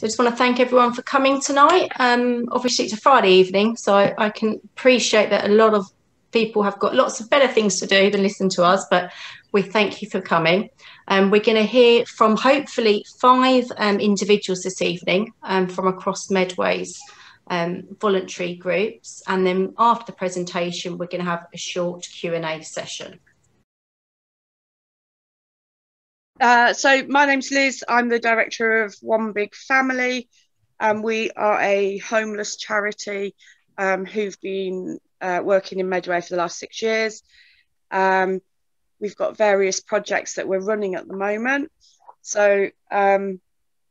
So I just want to thank everyone for coming tonight. Um, obviously, it's a Friday evening, so I, I, can appreciate that a lot of people have got lots of better things to do than listen to us, but we thank you for coming. Um, we're going to hear from hopefully five um, individuals this evening um, from across Medway's um, voluntary groups. And then after the presentation, we're going to have a short Q&A session. Uh, so my name's Liz. I'm the director of One Big Family. Um, we are a homeless charity um, who've been uh, working in Medway for the last six years. Um, we've got various projects that we're running at the moment. So um,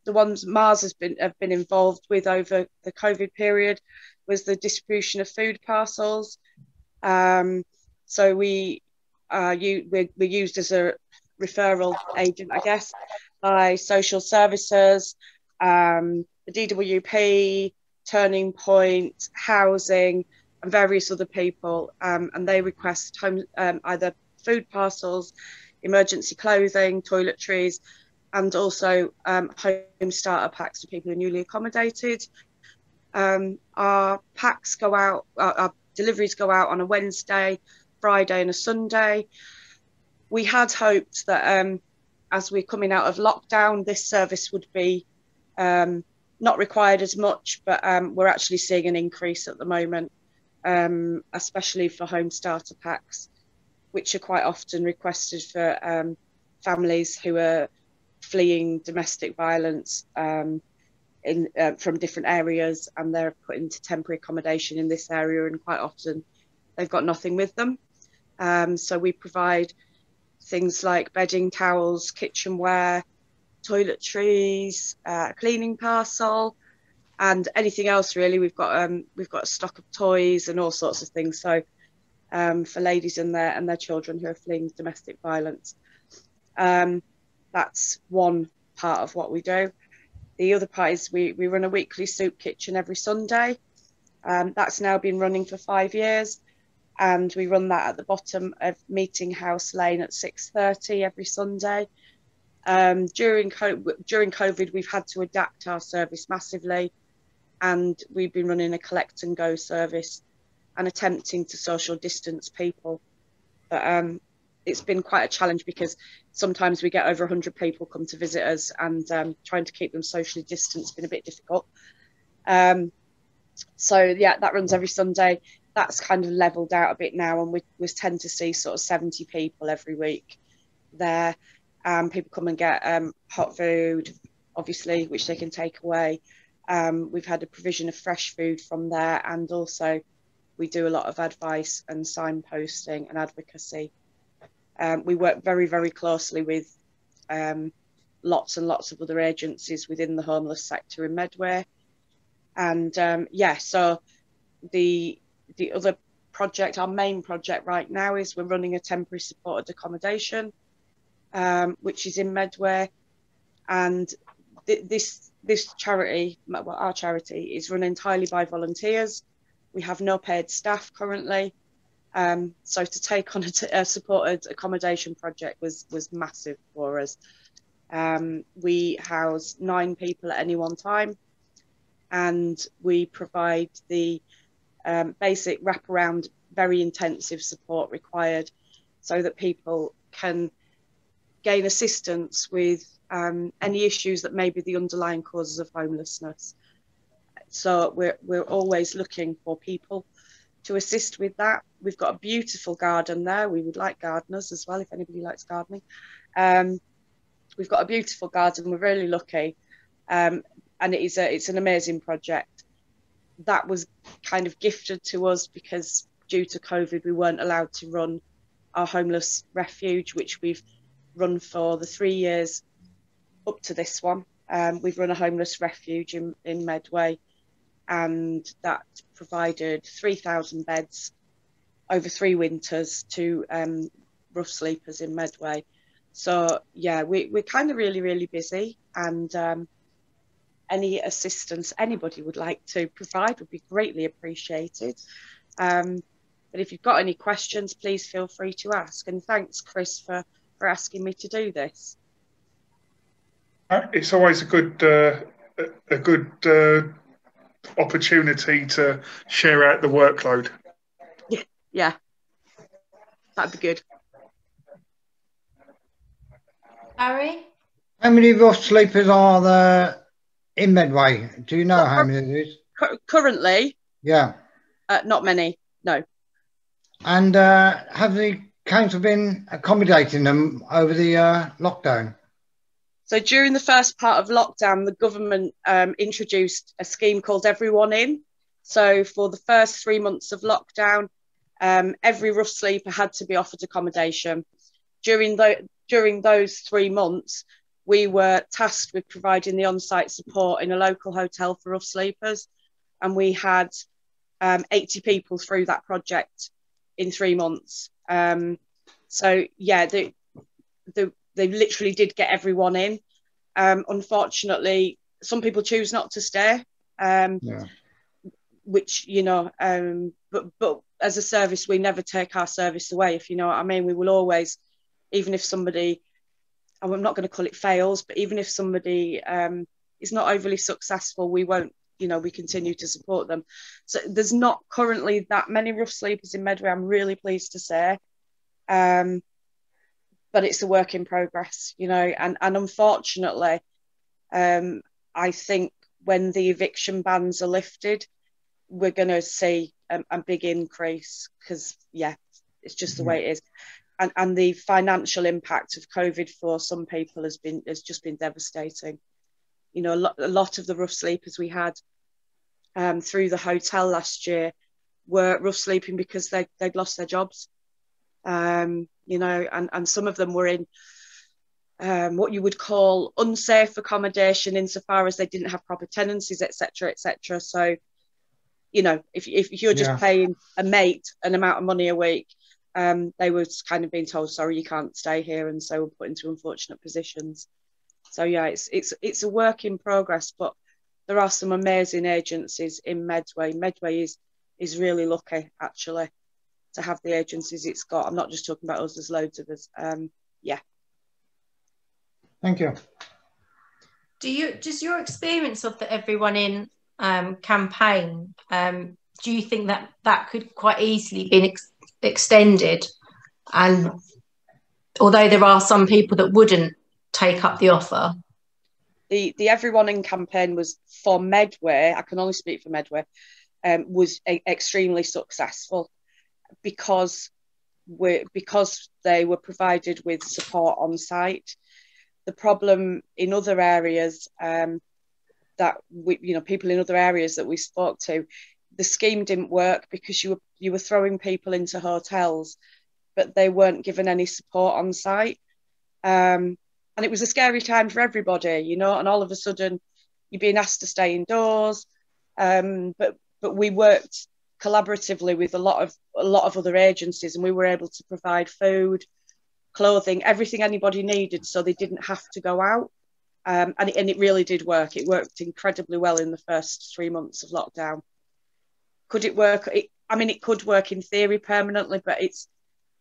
the ones Mars has been have been involved with over the COVID period was the distribution of food parcels. Um, so we uh, you we're, we're used as a referral agent, I guess, by social services, um, the DWP, Turning Point, housing, and various other people. Um, and they request home, um, either food parcels, emergency clothing, toiletries, and also um, home starter packs for people who are newly accommodated. Um, our packs go out, our, our deliveries go out on a Wednesday, Friday, and a Sunday we had hoped that um, as we're coming out of lockdown, this service would be um, not required as much, but um, we're actually seeing an increase at the moment, um, especially for home starter packs, which are quite often requested for um, families who are fleeing domestic violence um, in uh, from different areas, and they're put into temporary accommodation in this area, and quite often they've got nothing with them. so we provide things like bedding, towels, kitchenware, toiletries, uh, cleaning parcel, and anything else really. We've got um, we've got a stock of toys and all sorts of things. So um, for ladies and their and their children who are fleeing domestic violence, um, that's one part of what we do. The other part is we we run a weekly soup kitchen every Sunday. Um, that's now been running for five years and we run that at the bottom of Meeting House Lane at 6:30 every Sunday. Um, during COVID, during COVID, we've had to adapt our service massively, and we've been running a collect and go service and attempting to social distance people. But um, it's been quite a challenge because sometimes we get over 100 people come to visit us, and um, trying to keep them socially distanced has been a bit difficult. Um, so yeah, that runs every Sunday that's kind of leveled out a bit now, and we, we tend to see sort of 70 people every week there. Um, people come and get um, hot food, obviously, which they can take away. Um, we've had a provision of fresh food from there, and also we do a lot of advice and signposting and advocacy. Um, we work very, very closely with um, lots and lots of other agencies within the homeless sector in Medway. And um, yeah, so the the other project, our main project right now is we're running a temporary supported accommodation, um, which is in Medway, and th- this this charity, well, our charity, is run entirely by volunteers. We have no paid staff currently, um, so to take on a, t- a supported accommodation project was was massive for us. Um, we house nine people at any one time, and we provide the um, basic wraparound, very intensive support required so that people can gain assistance with um, any issues that may be the underlying causes of homelessness. So we're, we're always looking for people to assist with that. We've got a beautiful garden there. We would like gardeners as well, if anybody likes gardening. Um, we've got a beautiful garden. We're really lucky. Um, and it is a, it's an amazing project that was kind of gifted to us because due to COVID, we weren't allowed to run our homeless refuge, which we've run for the three years up to this one. Um, we've run a homeless refuge in, in Medway, and that provided 3,000 beds over three winters to um, rough sleepers in Medway. So, yeah, we, we're kind of really, really busy, and um, any assistance anybody would like to provide would be greatly appreciated. Um, but if you've got any questions, please feel free to ask. And thanks, Chris, for, for asking me to do this. Uh, it's always a good uh, a, a good uh, opportunity to share out the workload. Yeah, yeah, that'd be good. Harry? How many rough sleepers are there in Medway? Do you know how many there is? Currently? Yeah. Uh, not many, no. And uh, have the council been accommodating them over the uh, lockdown? So during the first part of lockdown, the government um, introduced a scheme called Everyone In. So for the first three months of lockdown, um, every rough sleeper had to be offered accommodation. During the during those three months, we were tasked with providing the on-site support in a local hotel for rough sleepers, and we had um, 80 people through that project in three months. Um, so yeah, the, the, they literally did get everyone in. Um, unfortunately, some people choose not to stay, um, yeah. which you know. Um, but but as a service, we never take our service away. If you know what I mean, we will always, even if somebody, I'm not going to call it fails, but even if somebody um, is not overly successful, we won't you know we continue to support them so there's not currently that many rough sleepers in medway i'm really pleased to say um, but it's a work in progress, you know. And and unfortunately, um, I think when the eviction bans are lifted, we're going to see a, a, big increase because yeah, it's just the way it is. And, and the financial impact of COVID for some people has been has just been devastating. You know, a lot, a lot of the rough sleepers we had um, through the hotel last year were rough sleeping because they they'd lost their jobs um, you know, and, and some of them were in um, what you would call unsafe accommodation insofar as they didn't have proper tenancies, etc., etc. So, you know, if, if you're just yeah. paying a mate an amount of money a week, um, they were kind of being told, sorry, you can't stay here, and so were put into unfortunate positions. So yeah, it's it's it's a work in progress, but there are some amazing agencies in Medway. Medway is is really lucky actually to have the agencies it's got. I'm not just talking about us, there's loads of us. Um, yeah. Thank you. Do you, does your experience of the Everyone In um, campaign, um, do you think that that could quite easily be ex extended? And although there are some people that wouldn't take up the offer, the the Everyone In campaign was for Medway. I can only speak for Medway. Um, was a, extremely successful because we because they were provided with support on site. The problem in other areas um, that we, you know, people in other areas that we spoke to, the scheme didn't work because you were you were throwing people into hotels, but they weren't given any support on site. Um, and it was a scary time for everybody, you know. And all of a sudden, you're being asked to stay indoors. Um, but but we worked collaboratively with a lot of a lot of other agencies, and we were able to provide food, clothing, everything anybody needed, so they didn't have to go out. Um, and, it, and it really did work. It worked incredibly well in the first three months of lockdown. Could it work? It, I mean, it could work in theory permanently, but it's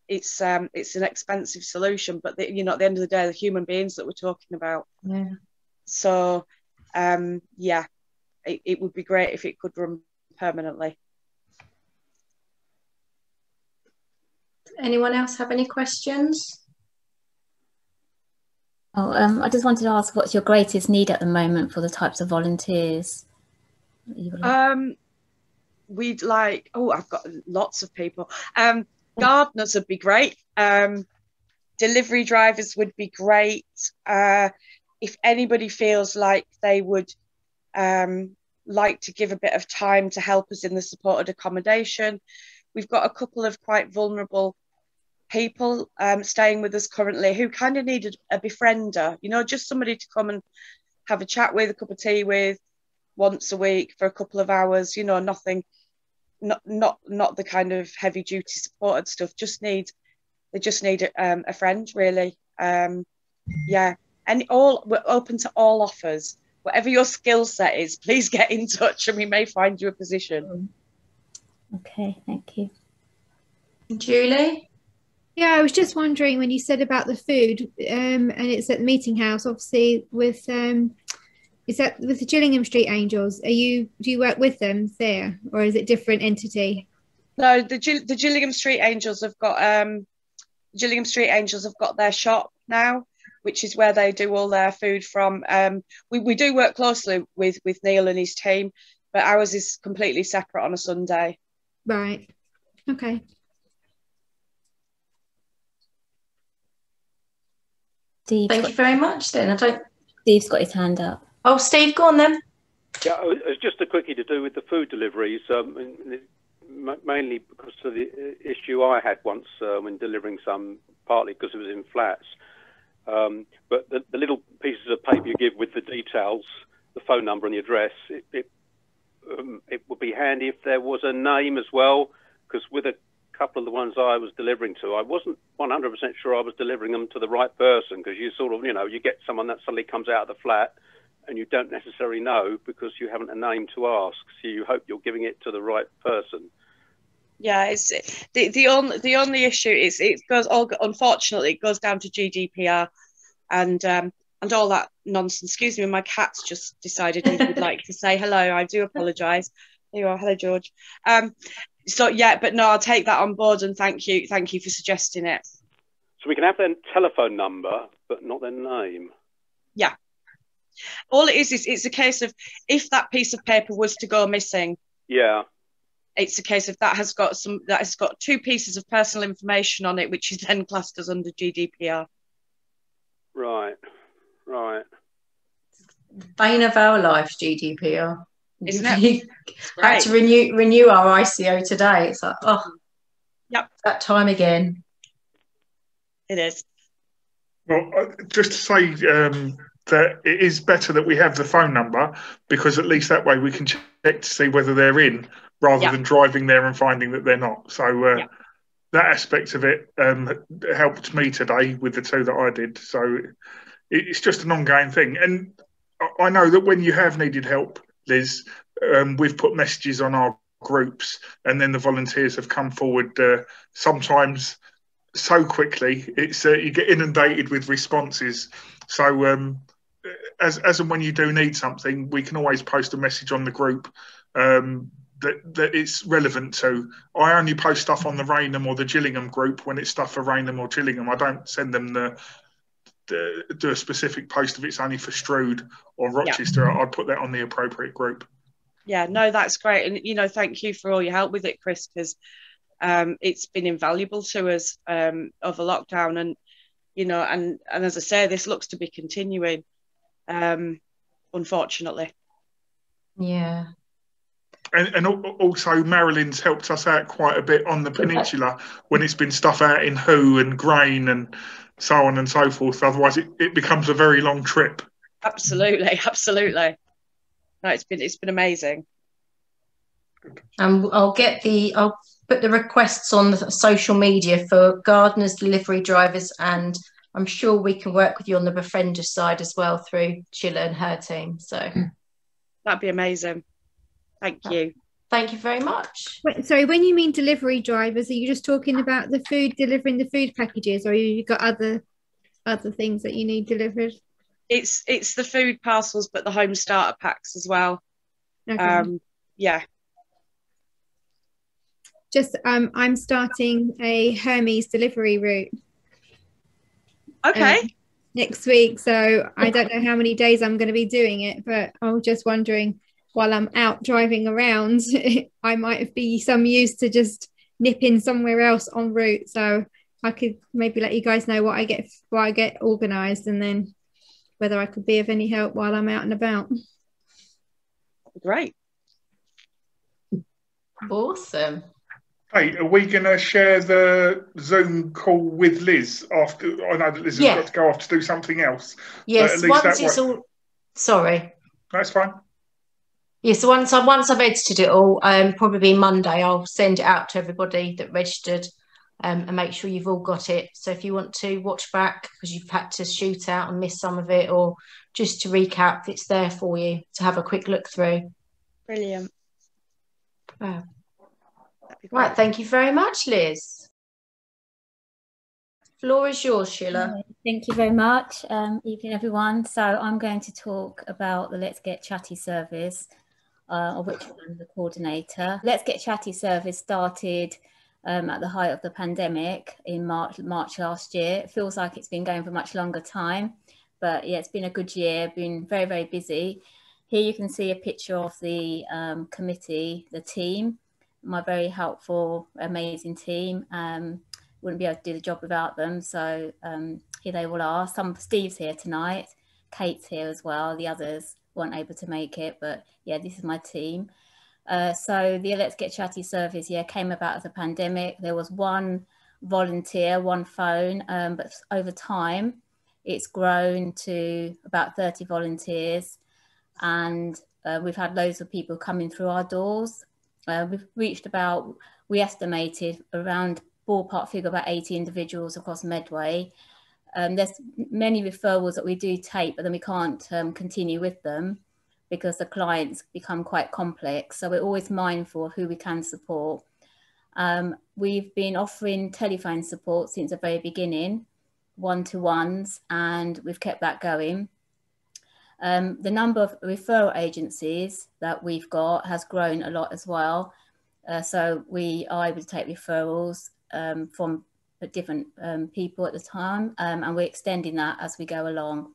it's um, it's an expensive solution. But the, you know, at the end of the day, the human beings that we're talking about. Yeah. So, um, yeah, it, it would be great if it could run permanently. Anyone else have any questions? Oh, um, I just wanted to ask what's your greatest need at the moment for the types of volunteers? Um, we'd like, oh, I've got lots of people. Um, gardeners would be great. Um, delivery drivers would be great. Uh, if anybody feels like they would um, like to give a bit of time to help us in the supported accommodation, we've got a couple of quite vulnerable people um, staying with us currently who kind of needed a befriender, you know, just somebody to come and have a chat with, a cup of tea with once a week for a couple of hours, you know, nothing, not not not the kind of heavy duty supported stuff. Just need they just need um, a friend really. Um, yeah, and all we're open to all offers. Whatever your skill set is, please get in touch and we may find you a position. Okay, thank you. Julie? Yeah, I was just wondering when you said about the food, um, and it's at the meeting house, obviously with um, is that with the Gillingham Street Angels? Are you do you work with them there, or is it different entity? No, the the Gillingham Street Angels have got um, Gillingham Street Angels have got their shop now, which is where they do all their food from. Um, we we do work closely with with Neil and his team, but ours is completely separate on a Sunday. Right. Okay. Steve, Thank you very much. Then I don't. Steve's got his hand up. Oh, Steve, go on then. Yeah, it was just a quickie to do with the food deliveries, um, mainly because of the uh, issue I had once uh, when delivering some, partly because it was in flats. Um, but the, the little pieces of paper you give with the details, the phone number and the address, it, it, um, it would be handy if there was a name as well, because with a couple of the ones I was delivering to, I wasn't 100% sure I was delivering them to the right person, because you sort of, you know, you get someone that suddenly comes out of the flat and you don't necessarily know because you haven't a name to ask. So you hope you're giving it to the right person. Yeah, it's the the only the only issue is it goes all unfortunately it goes down to GDPR and um and all that nonsense. Excuse me, my cat's just decided he would like to say hello. I do apologise. There you are. Hello, George. Um, so yeah, but no, I'll take that on board and thank you, thank you for suggesting it. So we can have their telephone number, but not their name. All it is is it's a case of if that piece of paper was to go missing, Yeah. it's a case of that has got some that has got two pieces of personal information on it, which is then classed as under GDPR. Right. Right. Bane of our life, GDPR. Isn't it? We had Right. to renew renew our ICO today. It's like, oh, Yep. that time again. It is. Well, uh, just to say um, that it is better that we have the phone number because at least that way we can check to see whether they're in rather Yeah. than driving there and finding that they're not. So uh, Yeah. that aspect of it um, helped me today with the two that I did. So it's just an ongoing thing. And I- know that when you have needed help, Liz, um, we've put messages on our groups and then the volunteers have come forward uh, sometimes so quickly it's uh, you get inundated with responses so um, as as and when you do need something we can always post a message on the group um, that that it's relevant to i only post stuff on the rainham or the gillingham group when it's stuff for rainham or gillingham i don't send them the the, do a specific post if it's only for Strood or Rochester, I'd put that on the appropriate group. Yeah, no, that's great. And, you know, thank you for all your help with it, Chris, because um, it's been invaluable to us um, over lockdown. And, you know, and, and as I say, this looks to be continuing, um, unfortunately. Yeah. And, and also, Marilyn's helped us out quite a bit on the peninsula when it's been stuff out in Hoo and Grain and so on and so forth. Otherwise, it, it becomes a very long trip. Absolutely, absolutely. No, it's been it's been amazing. And I'll get the I'll put the requests on the social media for gardeners, delivery drivers, and I'm sure we can work with you on the befriender side as well through Sheila and her team. So That'd be amazing. Thank you. thank you very much. Wait, sorry, when you mean delivery drivers, are you just talking about the food delivering the food packages, or you've got other other things that you need delivered? It's it's the food parcels, but the home starter packs as well. Okay. Um, yeah. just um, I'm starting a Hermes delivery route Okay. um, next week, so I don't know how many days I'm going to be doing it, but I was just wondering while I'm out driving around, I might be some use to just nip in somewhere else en route, so I could maybe let you guys know what I get what I get organised, and then whether I could be of any help while I'm out and about. Great. Awesome. Hey, are we going to share the Zoom call with Liz after? I know that Liz has Yeah. got to go off to do something else. Yes, at least once it's way- all sorry. That's fine. Yes, so once I once I've edited it all, um, probably Monday, I'll send it out to everybody that registered, um, and make sure you've all got it. So if you want to watch back because you've had to shoot out and miss some of it, or just to recap, it's there for you to have a quick look through. Brilliant. Wow. That'd be Right, thank you very much, Liz. Floor is yours, Sheila. Thank you very much. Um, evening, everyone. So I'm going to talk about the Let's Get Chatty service, uh, of which I'm the coordinator. Let's Get Chatty service started um, at the height of the pandemic in March, March last year. It feels like it's been going for much longer time, but yeah, it's been a good year, been very, very busy. Here you can see a picture of the um, committee, the team, my very helpful, amazing team. Um, wouldn't be able to do the job without them. So um, here they all are. Some Steve's here tonight, Kate's here as well. The others weren't able to make it, but yeah, this is my team. Uh, so the Let's Get Chatty service, yeah, came about as a pandemic. There was one volunteer, one phone, um, but over time, it's grown to about 30 volunteers, and uh, we've had loads of people coming through our doors. We've reached about, we estimated around ballpark figure about 80 individuals across Medway. Um, there's many referrals that we do take, but then we can't um, continue with them because the clients become quite complex. So we're always mindful of who we can support. Um, we've been offering telephone support since the very beginning, one-to-ones, and we've kept that going. Um, the number of referral agencies that we've got has grown a lot as well. Uh, so we are able to take referrals um, from different um, people at the time, um, and we're extending that as we go along.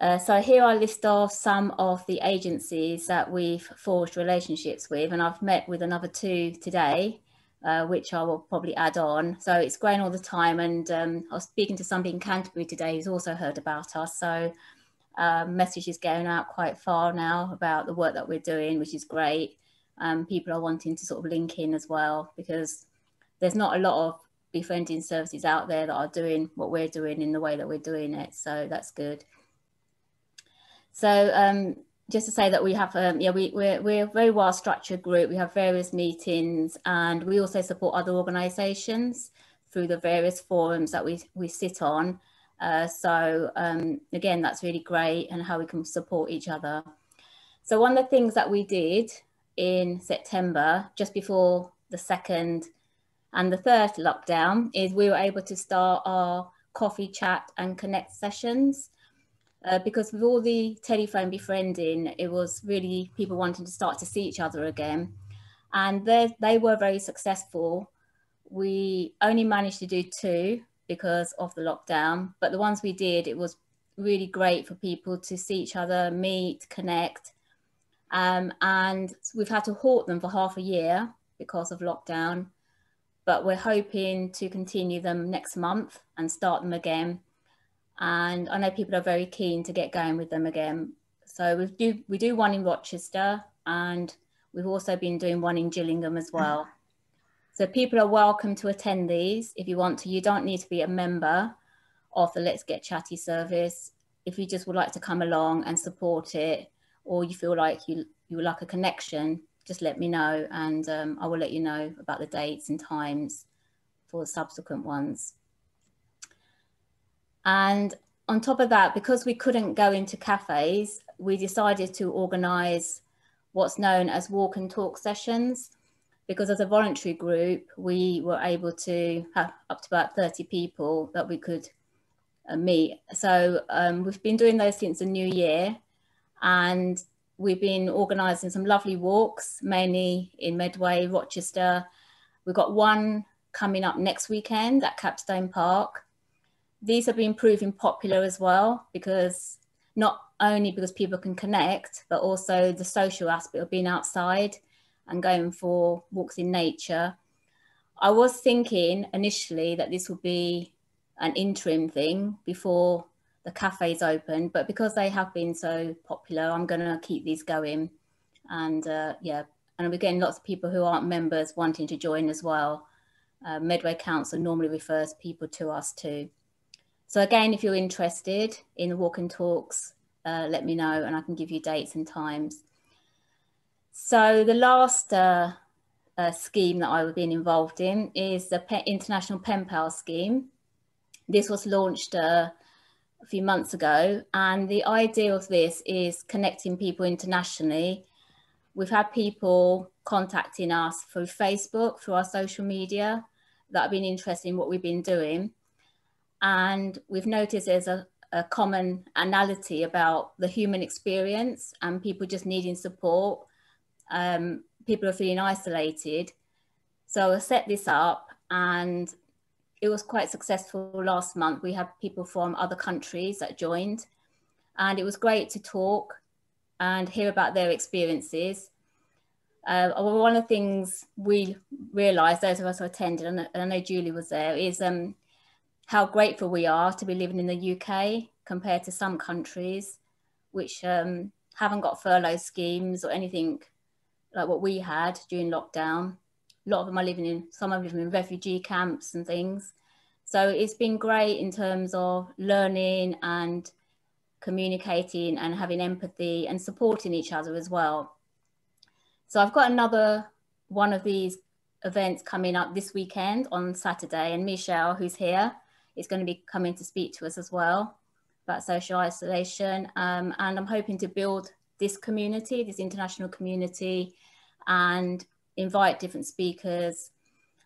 Uh, so here I list off some of the agencies that we've forged relationships with, and I've met with another two today, uh, which I will probably add on. So it's growing all the time, and um, I was speaking to somebody in Canterbury today who's also heard about us. So um, message is going out quite far now about the work that we're doing, which is great. Um, people are wanting to sort of link in as well because there's not a lot of befriending services out there that are doing what we're doing in the way that we're doing it. So that's good. So um, just to say that we have, um, yeah, we, we're, we're a very well structured group. We have various meetings and we also support other organisations through the various forums that we, we sit on. Uh, so um, again, that's really great and how we can support each other. So one of the things that we did in September, just before the second and the third lockdown is we were able to start our coffee chat and connect sessions. Uh, because with all the telephone befriending, it was really people wanting to start to see each other again. And they were very successful. We only managed to do two because of the lockdown, but the ones we did, it was really great for people to see each other, meet, connect. Um, and we've had to halt them for half a year because of lockdown but we're hoping to continue them next month and start them again. And I know people are very keen to get going with them again. So we do we do one in Rochester, and we've also been doing one in Gillingham as well. So people are welcome to attend these if you want to. You don't need to be a member of the Let's Get Chatty service. If you just would like to come along and support it, or you feel like you you like a connection, just let me know and um, I will let you know about the dates and times for the subsequent ones. And on top of that, because we couldn't go into cafes, we decided to organise what's known as walk and talk sessions. Because as a voluntary group, we were able to have up to about 30 people that we could uh, meet. So um, we've been doing those since the new year. And we've been organising some lovely walks, mainly in Medway, Rochester. We've got one coming up next weekend at Capstone Park. These have been proving popular as well because not only because people can connect, but also the social aspect of being outside and going for walks in nature. I was thinking initially that this would be an interim thing before the cafes open, but because they have been so popular, I'm going to keep these going. And uh, yeah, and we're getting lots of people who aren't members wanting to join as well. Uh, Medway Council normally refers people to us too. So again, if you're interested in the walk and talks, uh, let me know and I can give you dates and times. So the last uh, uh, scheme that I've been involved in is the Pe International Pen Pal scheme. This was launched uh, a few months ago. And the idea of this is connecting people internationally. We've had people contacting us through Facebook, through our social media, that have been interested in what we've been doing. And we've noticed there's a, a commonality about the human experience and people just needing support. Um, people are feeling isolated. So I set this up and it was quite successful last month. We had people from other countries that joined and it was great to talk and hear about their experiences. Uh, one of the things we realised, those of us who attended, and I know Julie was there, is um, how grateful we are to be living in the UK compared to some countries which um, haven't got furlough schemes or anything like what we had during lockdown. A lot of them are living in, some are living in refugee camps and things. So it's been great in terms of learning and communicating and having empathy and supporting each other as well. So I've got another one of these events coming up this weekend on Saturday, and Michelle, who's here, is going to be coming to speak to us as well about social isolation. Um, and I'm hoping to build this community, this international community, and invite different speakers.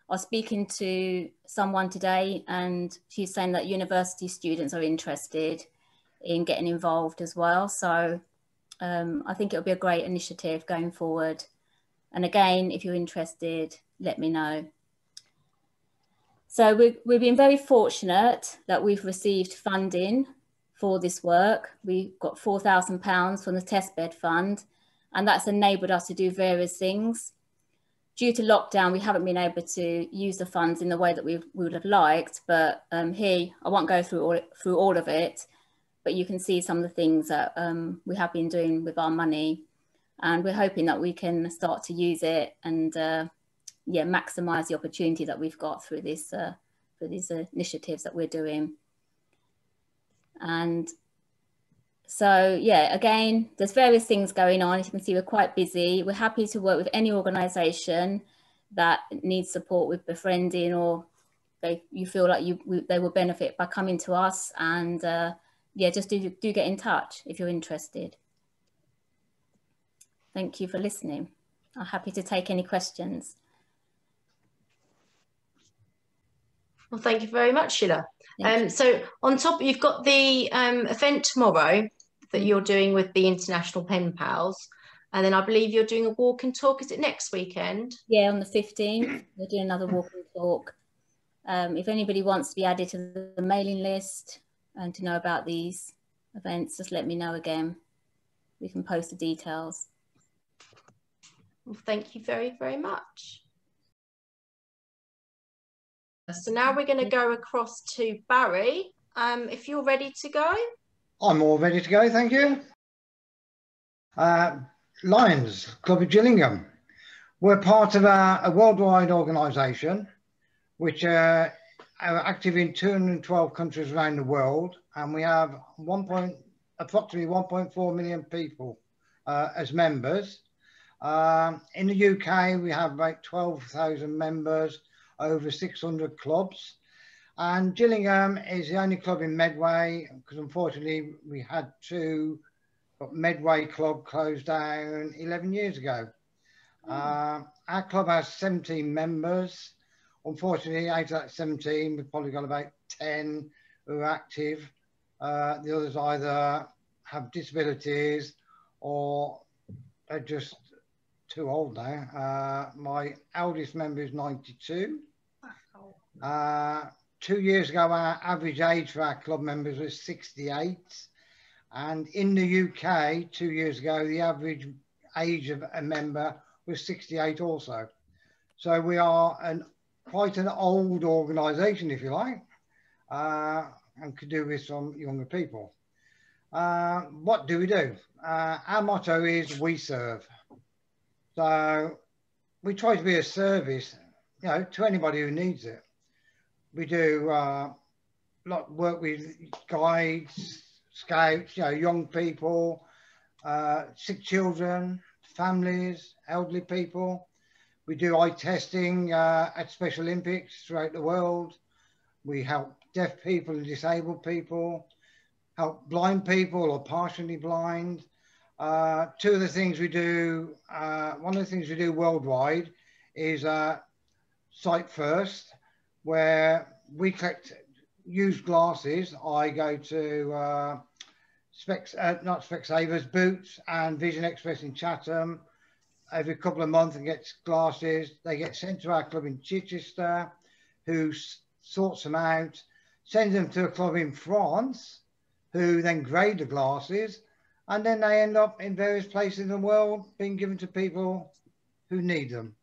I was speaking to someone today, and she's saying that university students are interested in getting involved as well. So um, I think it'll be a great initiative going forward. And again, if you're interested, let me know. So we, we've been very fortunate that we've received funding for this work. We got £4,000 from the Testbed Fund, and that's enabled us to do various things. Due to lockdown, we haven't been able to use the funds in the way that we, would have liked, but um, here, I won't go through all, through all of it, but you can see some of the things that um, we have been doing with our money and we're hoping that we can start to use it and uh, yeah maximize the opportunity that we've got through this uh, for these initiatives that we're doing and so yeah again there's various things going on as you can see we're quite busy we're happy to work with any organization that needs support with befriending or they you feel like you we, they will benefit by coming to us and uh, yeah just do do get in touch if you're interested Thank you for listening. I'm happy to take any questions. Well, thank you very much, Sheila. Um, so on top, you've got the um, event tomorrow that you're doing with the International Pen Pals. And then I believe you're doing a walk and talk. Is it next weekend? Yeah, on the 15th, we're doing another walk and talk. Um, if anybody wants to be added to the mailing list and to know about these events, just let me know again. We can post the details. Well, thank you very, very much. So now we're going to go across to Barry. Um, if you're ready to go. I'm all ready to go, thank you. Uh, Lions, Club of Gillingham. We're part of a, a worldwide organisation which uh, are active in 212 countries around the world, and we have one point, approximately 1.4 million people uh, as members. Um, in the UK, we have about 12,000 members, over 600 clubs. And Gillingham is the only club in Medway because unfortunately we had two, but Medway Club closed down 11 years ago. Mm. Uh, our club has 17 members. Unfortunately, out of that 17, we've probably got about 10 who are active. Uh, the others either have disabilities or are just too old now. Uh, my eldest member is 92. Uh, two years ago, our average age for our club members was 68. And in the UK, two years ago, the average age of a member was 68 also. So we are an quite an old organisation, if you like, uh, and could do with some younger people. Uh, what do we do? Uh, our motto is we serve. So we try to be a service, you know, to anybody who needs it. We do uh, lot of work with guides, scouts, you know, young people, uh, sick children, families, elderly people. We do eye testing uh, at Special Olympics throughout the world. We help deaf people and disabled people, help blind people or partially blind, uh, two of the things we do, uh, one of the things we do worldwide is uh, Sight First, where we collect used glasses. I go to uh, Specs, uh, not Specsavers, Boots and Vision Express in Chatham every couple of months and gets glasses. They get sent to our club in Chichester, who sorts them out, sends them to a club in France, who then grade the glasses, and then they end up in various places in the world being given to people who need them.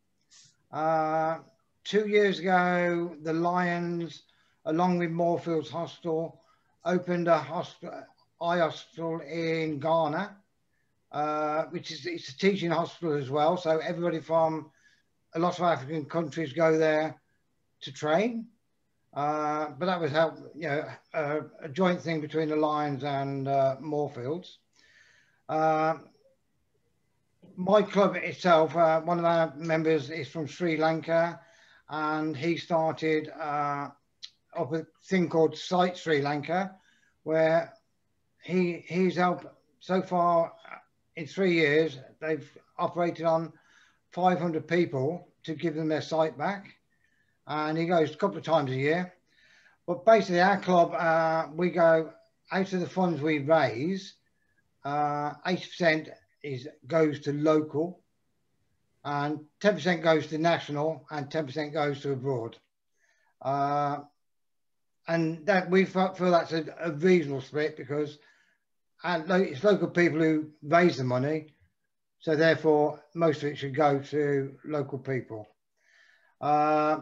Uh, two years ago, the Lions, along with Moorfields Hospital, opened a hospital, eye hospital in Ghana uh, which is it's a teaching hospital as well. So everybody from a lot of African countries go there to train. Uh, but that was help, you know, a, a, joint thing between the Lions and uh, Moorfields. Uh, my club itself, uh, one of our members is from Sri Lanka, and he started uh, up a thing called Sight Sri Lanka, where he he's helped so far in three years, they've operated on 500 people to give them their sight back. And he goes a couple of times a year. But basically, our club, uh, we go out of the funds we raise, uh, 80% is goes to local, and 10% goes to national, and 10% goes to abroad. Uh, and that we feel that's a, a reasonable split because and it's local people who raise the money, so therefore most of it should go to local people. Uh,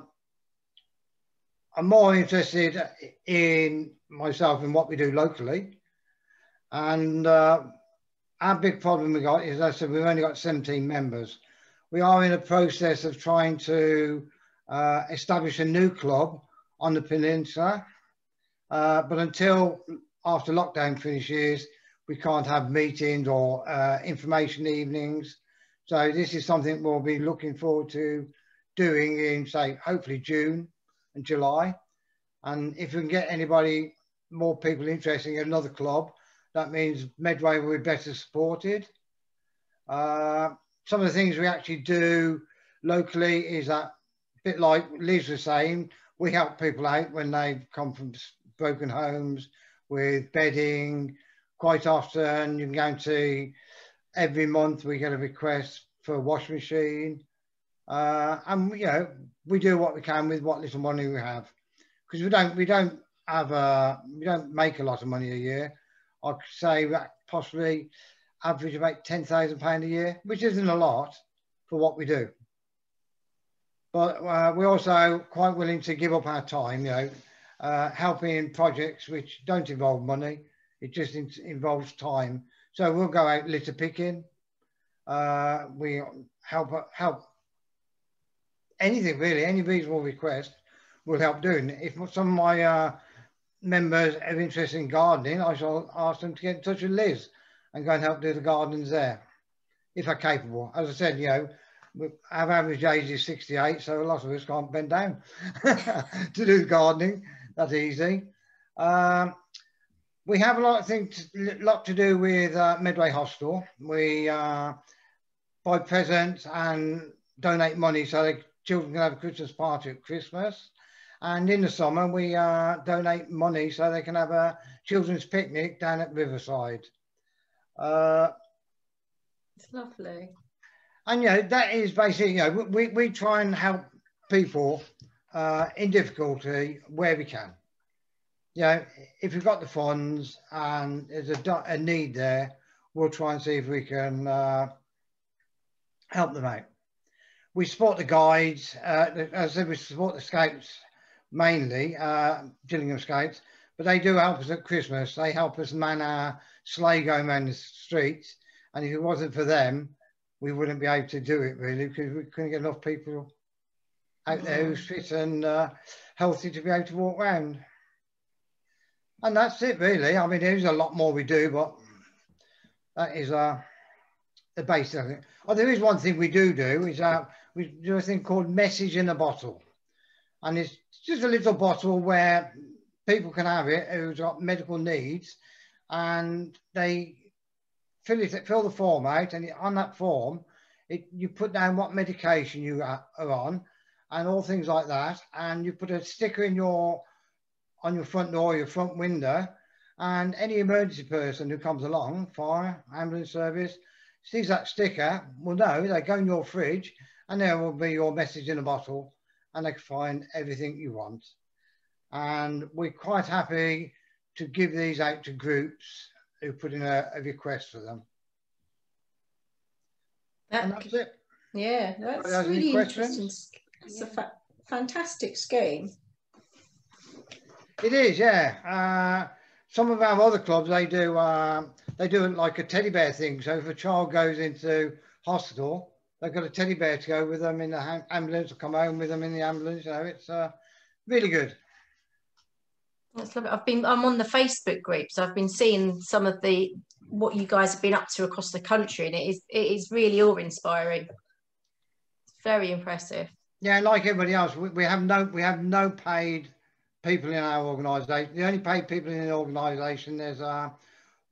I'm more interested in myself and what we do locally, and uh, our big problem we got is, I said, we've only got 17 members. We are in a process of trying to uh, establish a new club on the peninsula, uh, but until after lockdown finishes, we can't have meetings or uh, information evenings. So this is something we'll be looking forward to doing in, say, hopefully June and July. And if we can get anybody, more people interested in another club, that means Medway will be better supported. Some of the things we actually do locally is that, a bit like Liz was saying, we help people out when they've come from broken homes with bedding, quite often you can guarantee every month we get a request for a washing machine. Uh, and you know, we do what we can with what little money we have. Because we don't we don't have a we don't make a lot of money a year. I could say that possibly average about ten thousand pound a year, which isn't a lot for what we do. But uh, we're also quite willing to give up our time, you know, uh, helping in projects which don't involve money it just in involves time. So we'll go out litter picking. Uh, we help help anything really, any reasonable request will help doing. If some of my uh, members are interest in gardening, I shall ask them to get in touch with Liz and go and help do the gardens there, if they're capable. As I said, you know, our average age is 68, so a lot of us can't bend down to do gardening. That's easy. Um, we have a lot of things, lot to do with uh, Medway Hospital. We uh, buy presents and donate money so the children can have a Christmas party at Christmas. And in the summer, we uh, donate money so they can have a children's picnic down at Riverside. Uh, it's lovely. And you know, that is basically, you know, we, we try and help people uh, in difficulty where we can you know, if we've got the funds and there's a, a need there, we'll try and see if we can uh, help them out. We support the guides, uh, as I said, we support the scouts mainly, uh, Gillingham Scouts, but they do help us at Christmas. They help us man our Sligo going streets. And if it wasn't for them, we wouldn't be able to do it really because we couldn't get enough people out there who's fit and uh, healthy to be able to walk around. And that's it, really. I mean, there's a lot more we do, but that is uh, the base of it. Oh, there is one thing we do do is uh, we do a thing called message in a bottle, and it's just a little bottle where people can have it who's got medical needs, and they fill it, fill the form out, and on that form, it, you put down what medication you are on, and all things like that. And you put a sticker in your on your front door, your front window, and any emergency person who comes along, fire, ambulance service, sees that sticker, will know they go in your fridge and there will be your message in a bottle and they can find everything you want. And we're quite happy to give these out to groups who put in a, a request for them. That, and that's it. Yeah, that's really interesting. It's yeah. a fa fantastic scheme. It is, yeah. Uh, some of our other clubs, they do uh, they do it like a teddy bear thing. So if a child goes into hospital, they've got a teddy bear to go with them in the ambulance or come home with them in the ambulance. You know, it's uh, really good. I've been I'm on the Facebook groups. I've been seeing some of the what you guys have been up to across the country, and it is it is really awe inspiring. It's very impressive. Yeah, like everybody else, we, we have no we have no paid people in our organisation. The only paid people in the organisation, there's uh,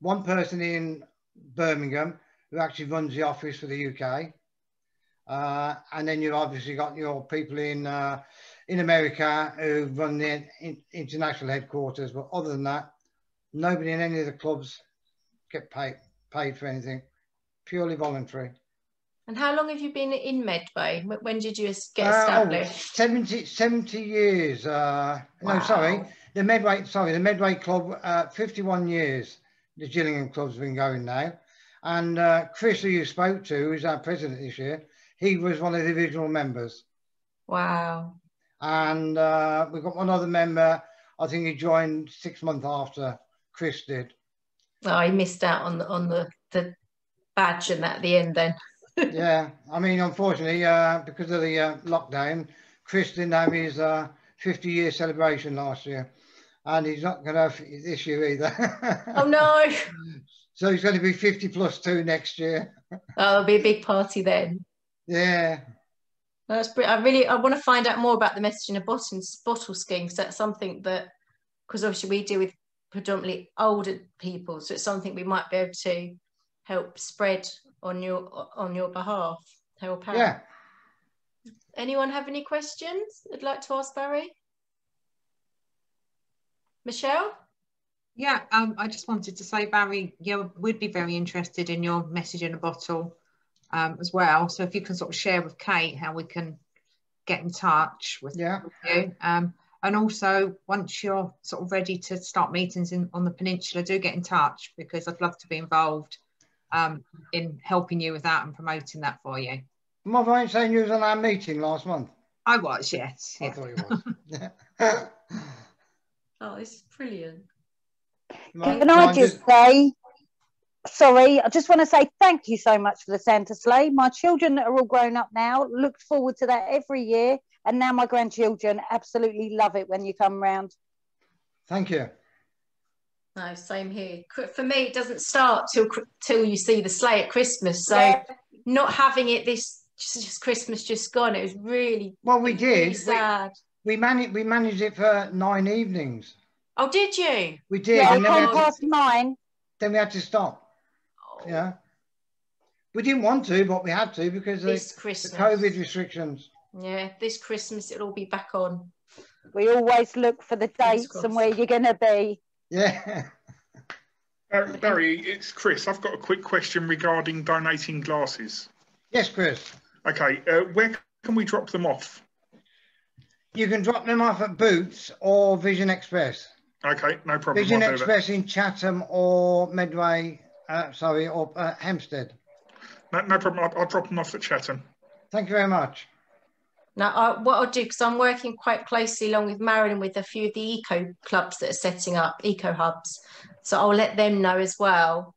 one person in Birmingham who actually runs the office for the UK. Uh, and then you've obviously got your people in uh, in America who run the international headquarters. But other than that, nobody in any of the clubs get paid paid for anything, purely voluntary. And how long have you been in Medway? When did you get established? Uh, oh, 70, 70 years. Uh, wow. No, sorry. The Medway, sorry, the Medway Club, uh, 51 years. The Gillingham Club's been going now. And uh, Chris, who you spoke to, who's our president this year, he was one of the original members. Wow. And uh, we've got one other member, I think he joined six months after Chris did. Oh, he missed out on the, on the, the badge and that at the end then yeah, I mean, unfortunately, uh, because of the uh, lockdown, Chris didn't have his uh, 50 year celebration last year, and he's not going to have this year either. oh no! So he's going to be 50 plus two next year. Oh, it'll be a big party then. Yeah. That's brilliant. I really I want to find out more about the message in a bottle, bottle scheme because that's something that because obviously we deal with predominantly older people, so it's something we might be able to help spread on your on your behalf. Help out. Yeah. Anyone have any questions I'd like to ask Barry? Michelle? Yeah, um, I just wanted to say, Barry, yeah, we'd be very interested in your message in a bottle um, as well. So if you can sort of share with Kate how we can get in touch with, yeah. with you. Um, and also, once you're sort of ready to start meetings in, on the peninsula, do get in touch because I'd love to be involved um, in helping you with that and promoting that for you. Am I right saying you was on our meeting last month? I was, yes. I thought you was. oh, it's brilliant. Can I just say, sorry, I just want to say thank you so much for the Santa sleigh. My children that are all grown up now look forward to that every year. And now my grandchildren absolutely love it when you come round. Thank you. No, same here. For me, it doesn't start till till you see the sleigh at Christmas. So yeah. not having it this just, just, Christmas just gone, it was really well. We did. Really sad. We, we managed. We managed it for nine evenings. Oh, did you? We did. Yeah, and then past nine. Then we had to stop. Yeah. We didn't want to, but we had to because of the, the COVID restrictions. Yeah, this Christmas it'll all be back on. We always look for the dates and where you're going to be. Yeah. Barry, it's Chris. I've got a quick question regarding donating glasses. Yes, Chris. Okay, uh, where can we drop them off? You can drop them off at Boots or Vision Express. Okay, no problem. Vision Express in Chatham or Medway, uh, sorry, or uh, Hempstead. No, no problem. I'll, I'll drop them off at Chatham. Thank you very much. Now, I, what I'll do, because I'm working quite closely along with Marilyn with a few of the eco clubs that are setting up eco hubs. So I'll let them know as well.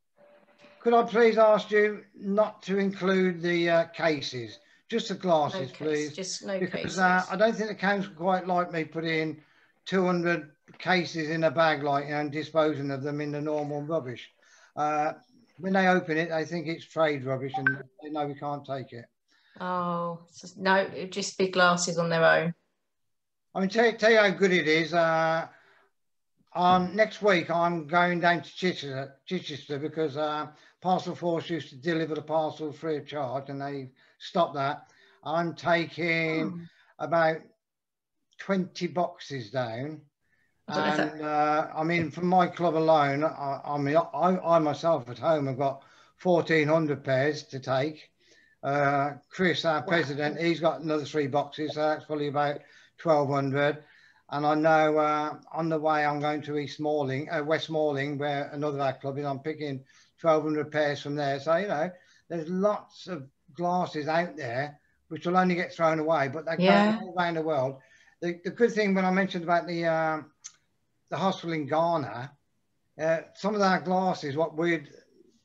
Could I please ask you not to include the uh, cases, just the glasses, no please? Just no because, cases. Uh, I don't think the council quite like me putting 200 cases in a bag like you know, and disposing of them in the normal rubbish. Uh, when they open it, they think it's trade rubbish and they know we can't take it. Oh, no, it'd just big glasses on their own. I mean, tell, tell you how good it is. Uh, um, next week, I'm going down to Chichester, Chichester because uh, Parcelforce used to deliver the parcel free of charge and they stopped that. I'm taking about 20 boxes down. And uh, I mean, from my club alone, I, I mean, I, I, myself at home have got 1,400 pairs to take. Uh, Chris, our president, he's got another three boxes, so that's probably about 1,200. And I know uh, on the way I'm going to East Malling, uh, West Malling, where another our club is, I'm picking 1,200 pairs from there. So, you know, there's lots of glasses out there which will only get thrown away, but they yeah. go all around the world. The, the good thing when I mentioned about the uh, the hospital in Ghana, uh, some of our glasses, what we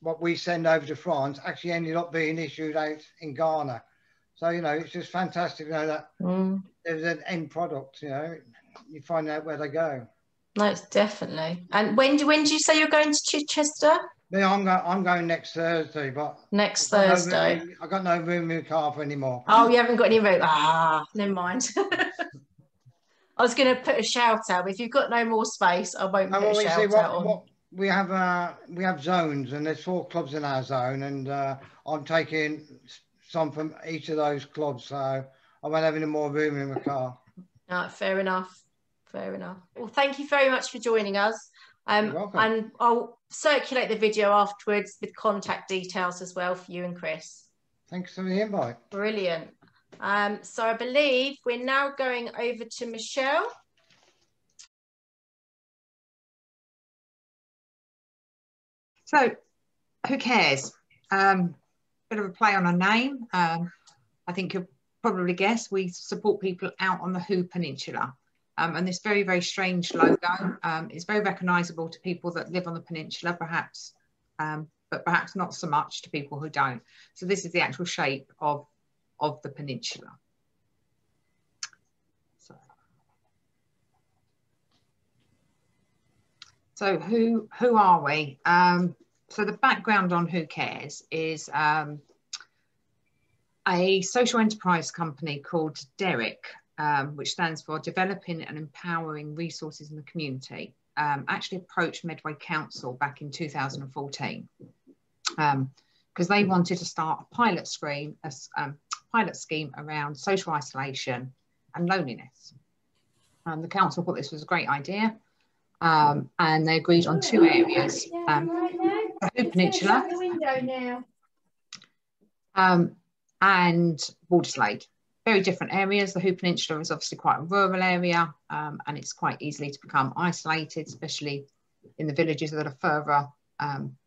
what we send over to France, actually ended up being issued out in Ghana. So you know, it's just fantastic. You know that mm. there's an end product. You know, you find out where they go. No, it's definitely. And when do when do you say you're going to Chichester? Yeah, I'm going. I'm going next Thursday, but next Thursday. No I got no room in the car for anymore. Oh, you haven't got any room. Ah, never mind. I was going to put a shout out. If you've got no more space, I won't put a shout what, out on. What, we have uh, we have zones, and there's four clubs in our zone, and uh, I'm taking some from each of those clubs, so I won't have any more room in the car. No, fair enough. Fair enough. Well, thank you very much for joining us. Um, and I'll circulate the video afterwards with contact details as well for you and Chris. Thanks for the invite. Brilliant. Um, so I believe we're now going over to Michelle. So, who cares? Um, bit of a play on a name. Um, I think you'll probably guess we support people out on the Hoo Peninsula. Um, and this very, very strange logo um, is very recognisable to people that live on the peninsula, perhaps, um, but perhaps not so much to people who don't. So this is the actual shape of, of the peninsula. So, so who, who are we? Um, so the background on Who Cares is um, a social enterprise company called DERiC, um, which stands for Developing and Empowering Resources in the Community, um, actually approached Medway Council back in 2014 because um, they wanted to start a pilot scheme, a um, pilot scheme around social isolation and loneliness. Um, the council thought this was a great idea, um, and they agreed on two areas: um, the Peninsula um, and Walderslade very different areas. The Hoo Peninsula is obviously quite a rural area um, and it's quite easily to become isolated, especially in the villages that are further um,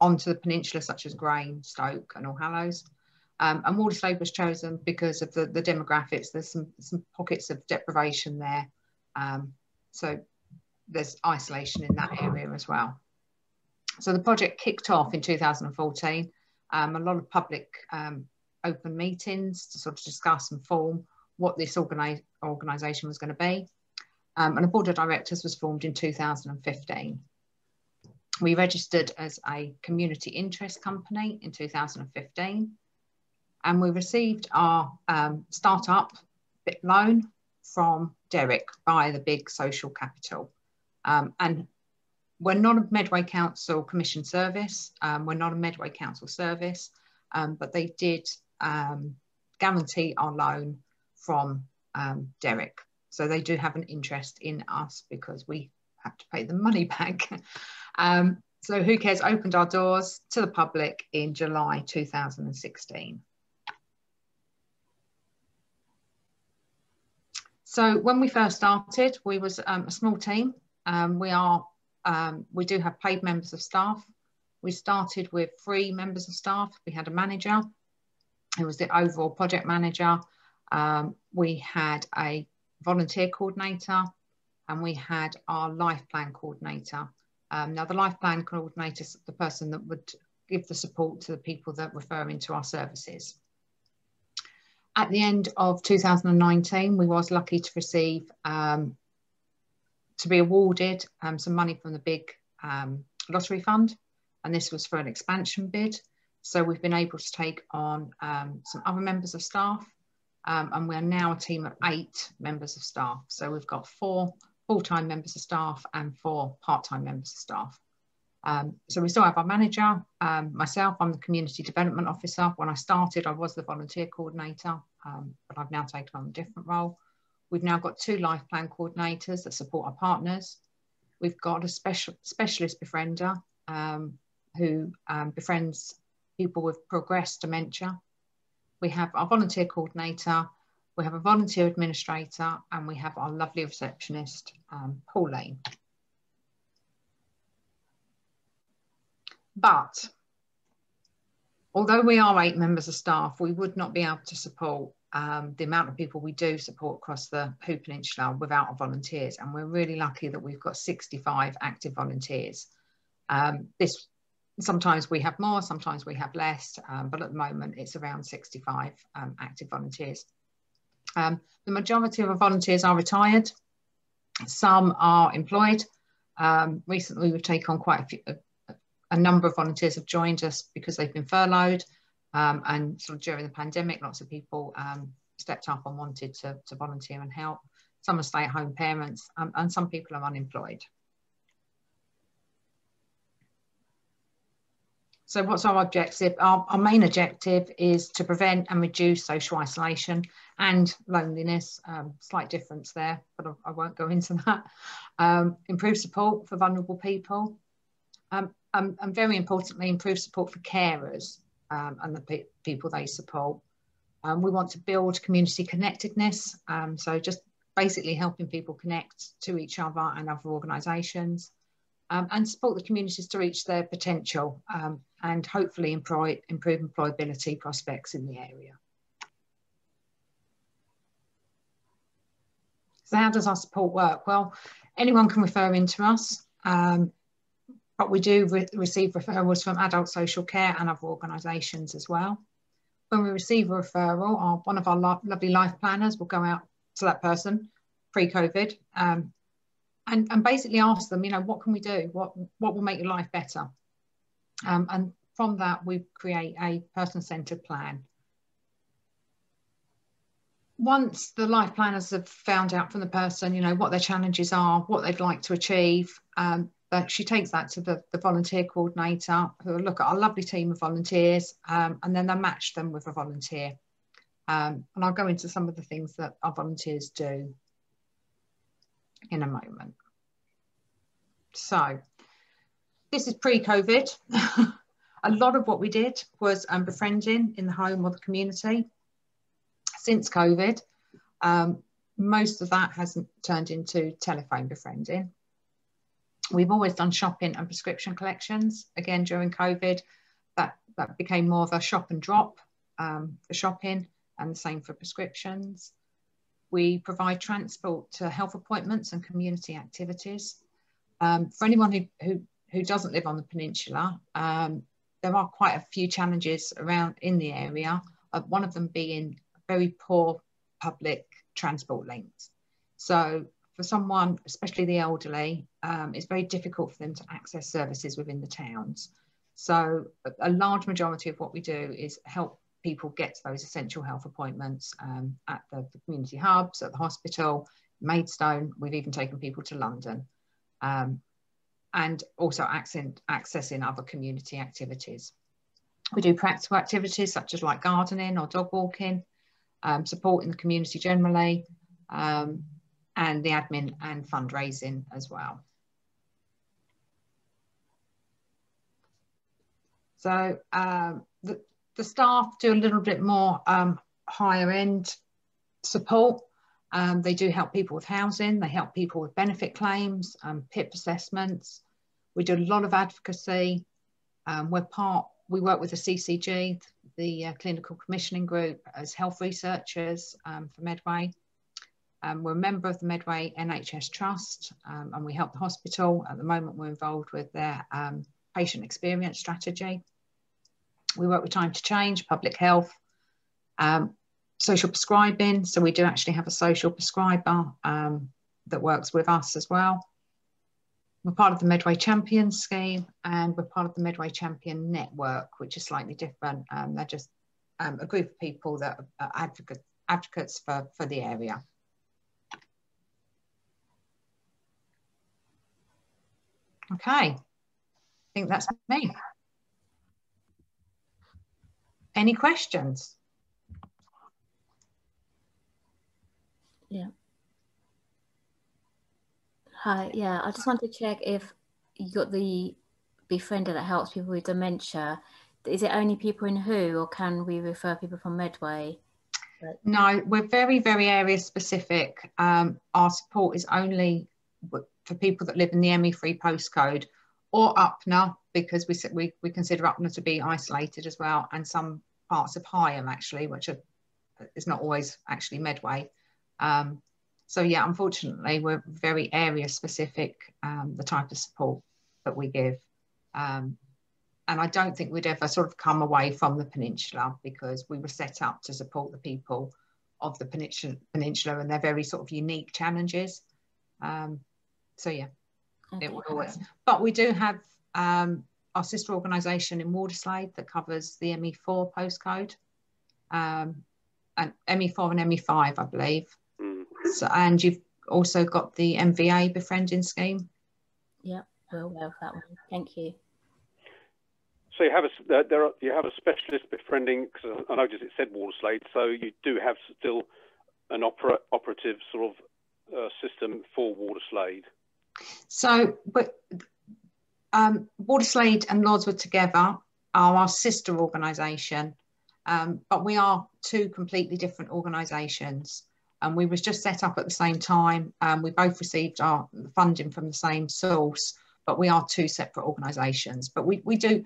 onto the peninsula, such as Grain, Stoke and Allhallows. Um, and Walderslade was chosen because of the, the demographics. There's some, some pockets of deprivation there. Um, so there's isolation in that area as well. So the project kicked off in 2014. Um, a lot of public um, open meetings to sort of discuss and form what this organi organisation was going to be. Um, and a board of directors was formed in 2015. We registered as a community interest company in 2015 and we received our um, startup loan from DERiC by the big social capital. Um, and we're not a Medway Council commission service, um, we're not a Medway Council service, um, but they did um, guarantee our loan from um, DERiC. So they do have an interest in us because we have to pay the money back. so Who Cares opened our doors to the public in July 2016. So when we first started, we was um, a small team. Um, we are um, we do have paid members of staff. We started with three members of staff. We had a manager, who was the overall project manager. Um, we had a volunteer coordinator and we had our life plan coordinator. Um, now the life plan coordinator is the person that would give the support to the people that refer into our services. At the end of 2019, we was lucky to receive, um, to be awarded um, some money from the big um, lottery fund. And this was for an expansion bid. So we've been able to take on um, some other members of staff um, and we're now a team of eight members of staff. So we've got four full-time members of staff and four part-time members of staff. Um, so we still have our manager, um, myself, I'm the community development officer. When I started, I was the volunteer coordinator, um, but I've now taken on a different role. We've now got two life plan coordinators that support our partners. We've got a special specialist befriender um, who um, befriends people with progressed dementia. We have our volunteer coordinator, we have a volunteer administrator, and we have our lovely receptionist, um, Pauline. But although we are eight members of staff, we would not be able to support um, the amount of people we do support across the Hoo Peninsula without our volunteers. And we're really lucky that we've got 65 active volunteers. Um, this Sometimes we have more, sometimes we have less, um, but at the moment it's around 65 um, active volunteers. Um, the majority of our volunteers are retired. Some are employed. Um, recently we've taken on quite a few, a number of volunteers have joined us because they've been furloughed um, and sort of during the pandemic, lots of people um, stepped up and wanted to, to, volunteer and help. Some are stay-at-home parents, um, and some people are unemployed. So what's our objective? Our, our, main objective is to prevent and reduce social isolation and loneliness. Um, slight difference there, but I, I won't go into that. Um, improve support for vulnerable people. Um, and, and, very importantly, improve support for carers um, and the pe people they support. Um, we want to build community connectedness, um, so just basically helping people connect to each other and other organisations, um, and support the communities to reach their potential um, and hopefully improve, improve employability prospects in the area. So how does our support work? Well, anyone can refer into us. Um, but we do re receive referrals from adult social care and other organisations as well. When we receive a referral, our, one of our lo lovely life planners will go out to that person pre-COVID um, and, and basically ask them, you know, what can we do? What, what will make your life better? Um, and from that, we create a person-centred plan. Once the life planners have found out from the person, you know, what their challenges are, what they'd like to achieve, um, but she takes that to the, the volunteer coordinator who will look at our lovely team of volunteers um, and then they match them with a volunteer. Um, and I'll go into some of the things that our volunteers do in a moment. So this is pre-COVID. a lot of what we did was um, befriending in the home or the community. Since COVID, um, most of that hasn't turned into telephone befriending. We've always done shopping and prescription collections. Again, during COVID, that, that became more of a shop and drop um, for shopping and the same for prescriptions. We provide transport to health appointments and community activities. Um, for anyone who, who, who, doesn't live on the peninsula, um, there are quite a few challenges around in the area, uh, one of them being very poor public transport links. So for someone, especially the elderly, um, it's very difficult for them to access services within the towns. So a, large majority of what we do is help people get to those essential health appointments um, at the, the, community hubs, at the hospital, Maidstone. We've even taken people to London. Um, and also accent, accessing other community activities. We do practical activities such as like gardening or dog walking, um, supporting the community generally, um, and the admin and fundraising as well. So um, the, the staff do a little bit more um, higher end support. Um, they do help people with housing, they help people with benefit claims, um, PIP assessments. We do a lot of advocacy. Um, we're part, we work with the CCG, the uh, Clinical Commissioning Group, as health researchers um, for Medway. We're a member of the Medway NHS Trust and we help the hospital. At the moment, we're involved with their patient experience strategy. We work with Time to Change, public health, um, social prescribing. So we do actually have a social prescriber um, that works with us as well. We're part of the Medway Champion scheme and we're part of the Medway Champion Network, which is slightly different. Um, they're just a group of people that are advocate, advocates for, for the area. Okay. I think that's me. Any questions? Yeah. Hi, yeah, I just want to check if you got the befriender that helps people with dementia. Is it only people in Hoo or can we refer people from Medway? No, we're very, very area specific. Um, our support is only for people that live in the ME3 postcode or Upnor because we, we, we consider Upnor to be isolated as well and some parts of Higham actually, which are, is not always actually Medway. Um, so yeah, unfortunately, we're very area specific, um, the type of support that we give. Um, and I don't think we'd ever sort of come away from the peninsula because we were set up to support the people of the peninsula, peninsula and their very sort of unique challenges. Um, so yeah, okay. it will always. But we do have um, our sister organisation in Walderslade that covers the ME4 postcode, um, and ME4 and ME5, I believe. Mm. So, and you've also got the MVA befriending scheme. Yeah, we're aware of that one. Thank you. So you have a there are, you have a specialist befriending because I noticed it said Walderslade, so you do have still an opera, operative sort of uh, system for Walderslade. So, but um, and Lordswood together are our sister organisation, um, but we are two completely different organisations. And we was just set up at the same time. Um, we both received our funding from the same source, but we are two separate organisations. But we, we do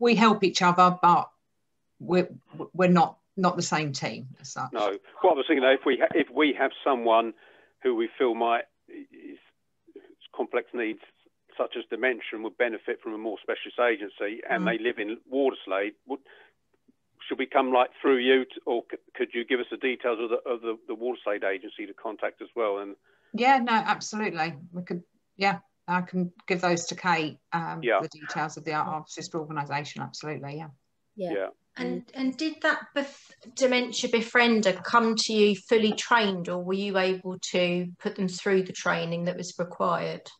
we help each other, but we're we're not not the same team as such. No, what I was thinking, though, if we if we have someone who we feel might complex needs such as dementia would benefit from a more specialist agency and mm. they live in Walderslade, would, should we come like through you to, or c- could you give us the details of the, of the, the Walderslade agency to contact as well? And Yeah, no, absolutely. We could, yeah, I can give those to Kate, um, yeah. the details of the our sister organisation, absolutely, yeah. Yeah. yeah. And and did that bef- dementia befriender come to you fully trained, or were you able to put them through the training that was required?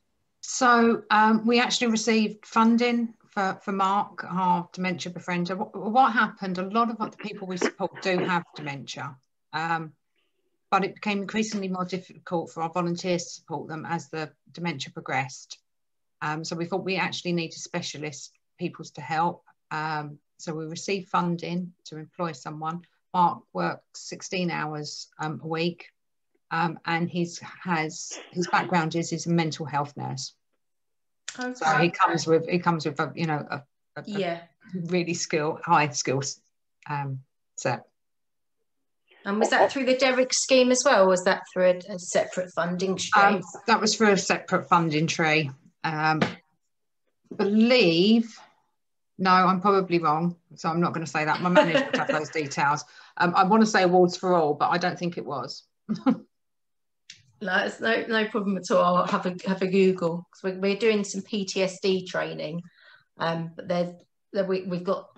So um, we actually received funding for, for Mark, our dementia befriender. What, what happened, a lot of the people we support do have dementia, um, but it became increasingly more difficult for our volunteers to support them as the dementia progressed. Um, so we thought we actually needed specialist people to help. Um, so we receive funding to employ someone. Mark works 16 hours um, a week um, and he's has his background is he's a mental health nurse. Okay. So he comes with he comes with a you know a, a yeah really skill high skills um, set. And was that through the DERiC scheme as well? was that through a, a separate funding stream? Um, that was through a separate funding tree. Um, believe, no, I'm probably wrong, so I'm not going to say that. My manager would have those details. Um, I want to say awards for all, but I don't think it was. No, it's no no problem at all. I'll have a have a Google because we're, we're doing some PTSD training, um, but there we, we've got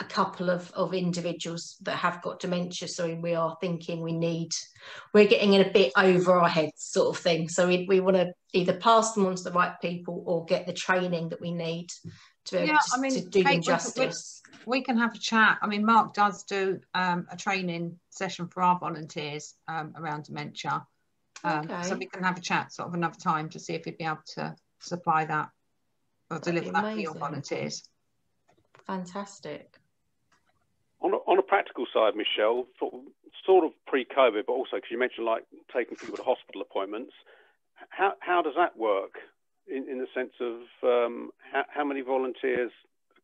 a couple of, of individuals that have got dementia, so we are thinking we need we're getting in a bit over our heads, sort of thing. So we, we want to either pass them on to the right people or get the training that we need to be able yeah, to, I mean, to do Kate, justice. We, we, can have a chat. I mean, Mark does do um, a training session for our volunteers um, around dementia. Um, okay. So we can have a chat sort of another time to see if we'd be able to supply that or That'd deliver that for your volunteers. Fantastic. On a, on a practical side, Michelle, sort of pre-COVID, but also because you mentioned like taking people to hospital appointments, how how does that work in, in the sense of um, how, how many volunteers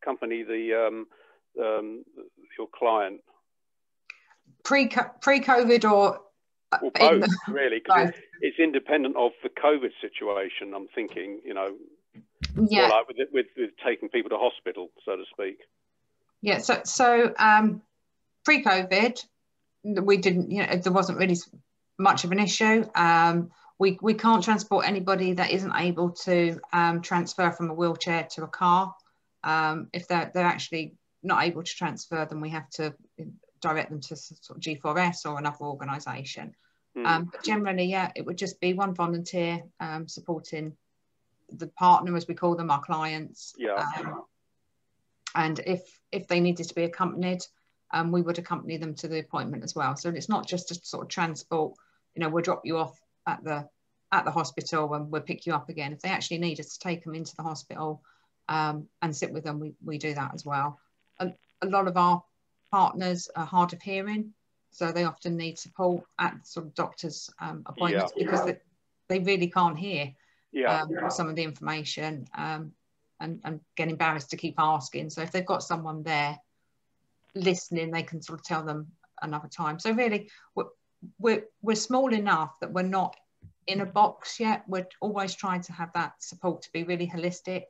accompany the um, um, your client? Pre pre COVID or well, both, the, really, because it's, it's, independent of the COVID situation. I'm thinking, you know, yeah, like with, with, with taking people to hospital, so to speak. Yeah. So so um, pre-COVID, we didn't. You know, there wasn't really much of an issue. Um, we we can't transport anybody that isn't able to um, transfer from a wheelchair to a car. Um, if they're they're actually not able to transfer, then we have to direct them to sort of G4S or another organisation. Mm. Um, but generally, yeah, it would just be one volunteer um, supporting the partner, as we call them, our clients. Yeah. Um, and if if they needed to be accompanied, um, we would accompany them to the appointment as well. So it's not just a sort of transport. You know, we'll drop you off at the at the hospital and we'll pick you up again. If they actually need us to take them into the hospital um, and sit with them, we, we do that as well. A, a lot of our partners are hard of hearing, so they often need support at sort of doctors' um, appointments Yeah. because they, they really can't hear Yeah. um, some of the information um, and, and get embarrassed to keep asking. So if they've got someone there listening, they can sort of tell them another time. So really, we're, we're, small enough that we're not in a box yet. We're always trying to have that support to be really holistic,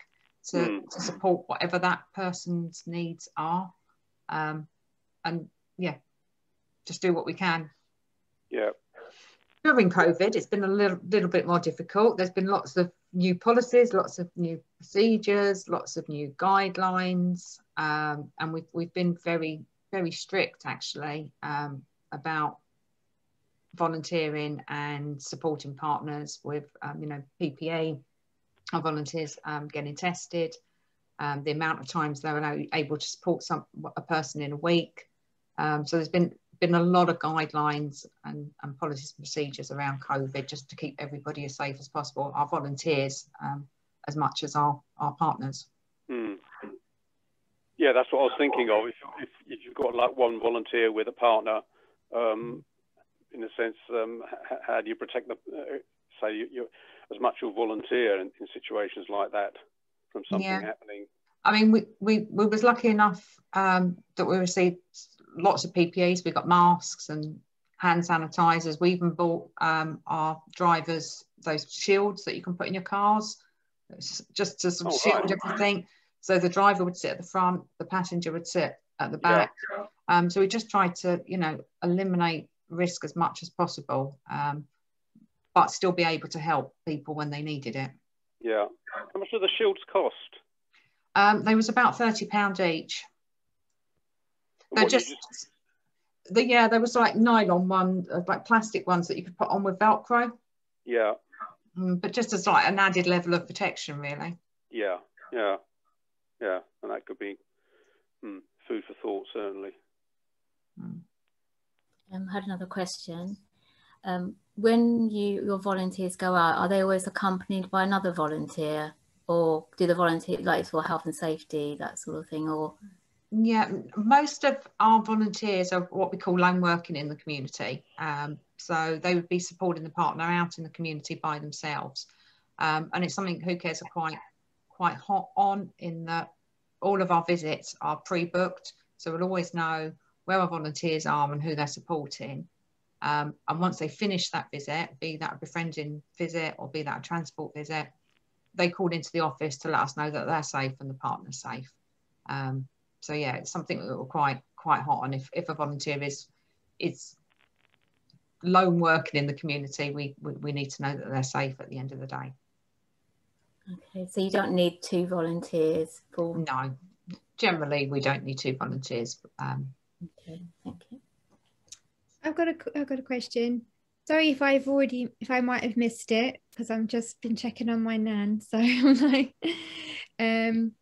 to, Mm. to support whatever that person's needs are. Um, and yeah, just do what we can yeah. during COVID, it's been a little, little bit more difficult. There's been lots of new policies, lots of new procedures, lots of new guidelines, um, and we've we've been very very strict actually um, about volunteering and supporting partners with um, you know PPA, our volunteers um, getting tested, um, the amount of times they were able to support some a person in a week. Um, so there's been been a lot of guidelines and, and policies and procedures around COVID just to keep everybody as safe as possible, our volunteers um, as much as our, our partners. Mm. Yeah, that's what I was thinking of. If, if, if you've got like one volunteer with a partner, um, in a sense, um, how do you protect the, uh, say, you, you as much you'll volunteer in, in situations like that from something Yeah. happening? I mean, we, we, we was lucky enough um, that we received lots of PPEs. We got masks and hand sanitizers. We even bought um, our drivers those shields that you can put in your cars, just to sort of Oh, shield right. everything. So the driver would sit at the front, the passenger would sit at the Yeah. back. Um, so we just tried to, you know, eliminate risk as much as possible, um, but still be able to help people when they needed it. Yeah. How much do the shields cost? Um, they was about thirty pound each. They're what, you just, the yeah, there was like nylon one, uh, like plastic ones that you could put on with Velcro, yeah, mm, but just as like an added level of protection, really. yeah, yeah, yeah, and that could be hmm, food for thought, certainly. Um, I had another question. Um, when you your volunteers go out, are they always accompanied by another volunteer, or do the volunteer like for health and safety that sort of thing, or Yeah, most of our volunteers are what we call lone working in the community. Um, so they would be supporting the partner out in the community by themselves. Um, and it's something who cares are quite quite hot on in that all of our visits are pre-booked. So we'll always know where our volunteers are and who they're supporting. Um, and once they finish that visit, be that a befriending visit or be that a transport visit, they call into the office to let us know that they're safe and the partner's safe. Um, so yeah, it's something that we're quite quite hot on. If if a volunteer is is lone working in the community, we, we we need to know that they're safe at the end of the day. okay, so you don't need two volunteers for. No, generally we don't need two volunteers. Um, Okay. I've got a I've got a question. Sorry if I've already if I might have missed it because I've just been checking on my nan. So I'm like, um,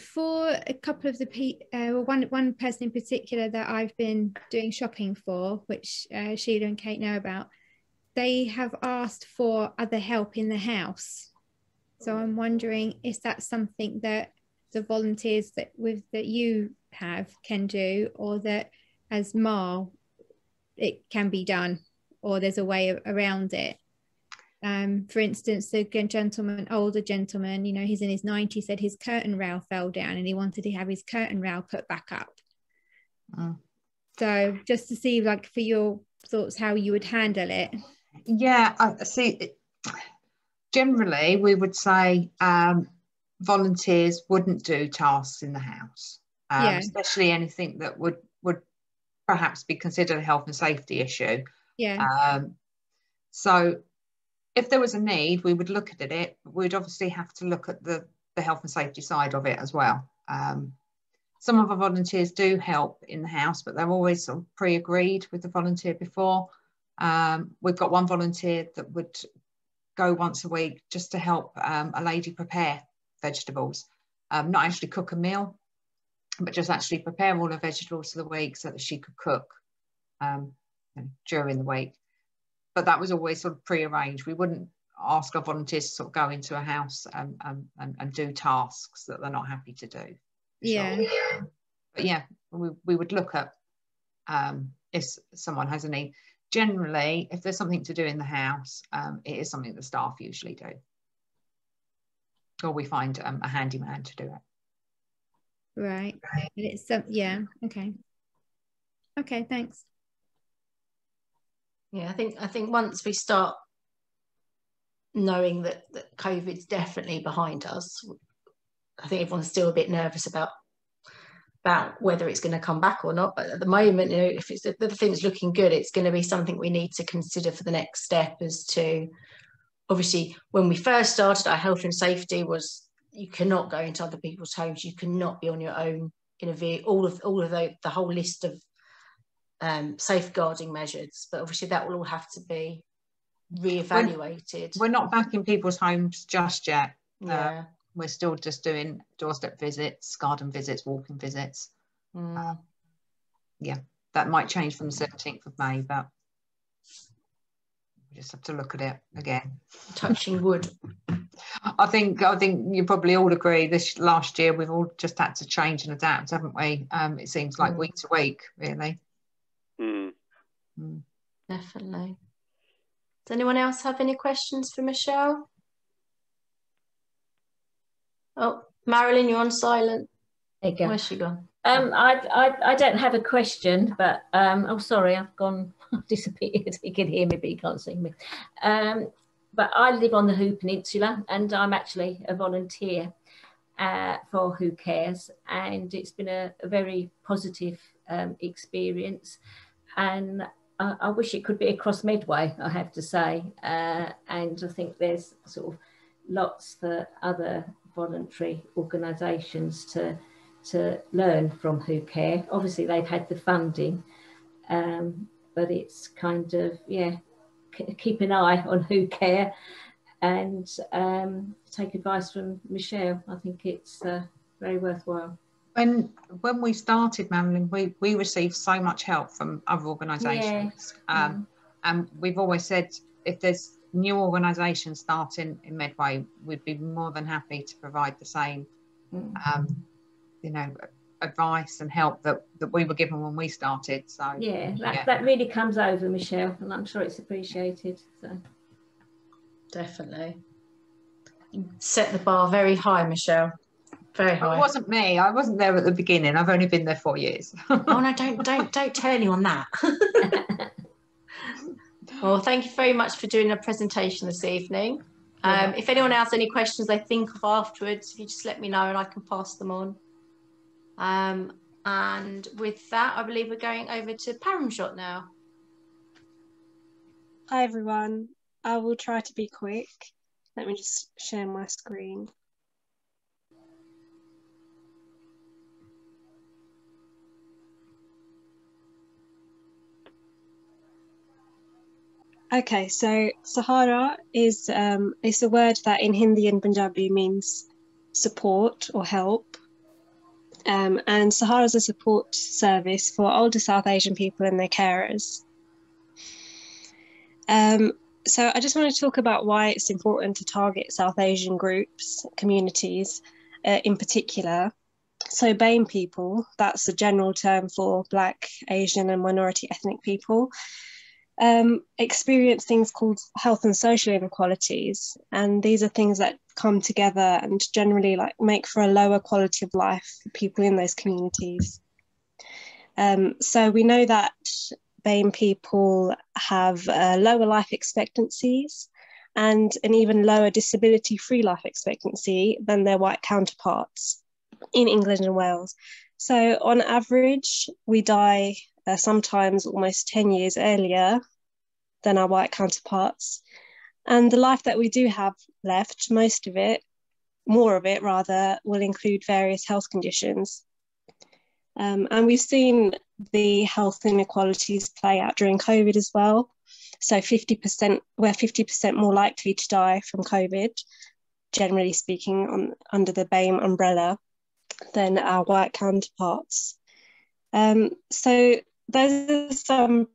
for a couple of the people, uh, one one person in particular that I've been doing shopping for, which uh, Sheila and Kate know about, they have asked for other help in the house. So I'm wondering is that something that the volunteers that with that you have can do, or that as Mar it can be done, or there's a way around it. Um, for instance, the gentleman, older gentleman, you know, he's in his 90s, said his curtain rail fell down and he wanted to have his curtain rail put back up. Mm. So just to see, like, for your thoughts, how you would handle it. yeah, I see. Generally, we would say um, volunteers wouldn't do tasks in the house, um, Yeah. especially anything that would would perhaps be considered a health and safety issue. Yeah, Um, so if there was a need, we would look at it. but We'd obviously have to look at the, the health and safety side of it as well. Um, some of our volunteers do help in the house, but they're always sort of pre-agreed with the volunteer before. Um, we've got one volunteer that would go once a week just to help um, a lady prepare vegetables, um, not actually cook a meal, but just actually prepare all her vegetables for the week so that she could cook um, during the week. But that was always sort of pre-arranged. We wouldn't ask our volunteers to sort of go into a house and, and, and, and do tasks that they're not happy to do. Yeah. Sure. But yeah, we, we would look at um, if someone has a need. Generally, if there's something to do in the house, um, it is something the staff usually do. Or we find um, a handyman to do it. Right. right. It's some, yeah. Okay. Okay. Thanks. Yeah, I think I think once we start knowing that, that COVID's definitely behind us, I think everyone's still a bit nervous about about whether it's going to come back or not. But at the moment, you know, if it's the thing's looking good, it's going to be something we need to consider for the next step. As to obviously, when we first started, our health and safety was you cannot go into other people's homes, you cannot be on your own in a vehicle. All of all of the the whole list of um, safeguarding measures. But obviously, that will all have to be reevaluated. We're, we're not back in people's homes just yet. Uh, yeah. Uh, we're still just doing doorstep visits, garden visits, walking visits. Mm. Uh, yeah, that might change from the 17th of May, but we just have to look at it again. Touching wood. I think I think you probably all agree. This last year we've all just had to change and adapt, haven't we? Um, it seems like mm. week to week, really. Mm. Mm. Definitely. Does anyone else have any questions for Michelle? Oh, Marilyn, you're on silent. There you go. Where's she gone? Um, I, I, I don't have a question, but um, oh, sorry, I've gone disappeared. You can hear me, but you can't see me. Um, but I live on the Hoo Peninsula, and I'm actually a volunteer uh, for Who Cares, and it's been a, a very positive um, experience. And I, I, wish it could be across Medway, I have to say. Uh, and I think there's sort of lots for other voluntary organisations to to learn from Who Care. Obviously, they've had the funding, um, but it's kind of yeah, keep an eye on Who Care and um, take advice from Michelle. I think it's uh, very worthwhile. When when we started Marilyn, we, we received so much help from other organisations, yeah. um, and we've always said if there's new organisations starting in Medway, we'd be more than happy to provide the same, mm. um, you know, advice and help that, that we were given when we started. So yeah that, yeah. that really comes over, Michelle, and I'm sure it's appreciated. So definitely set the bar very high, Michelle. Very high. It wasn't me. I wasn't there at the beginning. I've only been there four years. oh no! Don't don't don't tell anyone that. Well, thank you very much for doing a presentation this evening. Um, if anyone has any questions they think of afterwards, if you just let me know and I can pass them on. Um, and with that, I believe we're going over to Paramshot now. Hi everyone. I will try to be quick. Let me just share my screen. Okay, so Sahara is um, is a word that in Hindi and Punjabi means support or help. Um, and Sahara is a support service for older South Asian people and their carers. Um, so I just want to talk about why it's important to target South Asian groups, communities uh, in particular. So BAME people, that's a general term for Black, Asian and minority ethnic people um, experience things called health and social inequalities. And these are things that come together and generally like make for a lower quality of life for people in those communities. Um, so we know that BAME people have uh, lower life expectancies and an even lower disability free life expectancy than their white counterparts in England and Wales. So, on average, we die uh, sometimes almost 10 years earlier than our white counterparts. And the life that we do have left, most of it, more of it rather, will include various health conditions. Um, and we've seen the health inequalities play out during COVID as well. So 50%, we're 50% more likely to die from COVID, generally speaking, on under the BAME umbrella than our white counterparts. Um, so those are some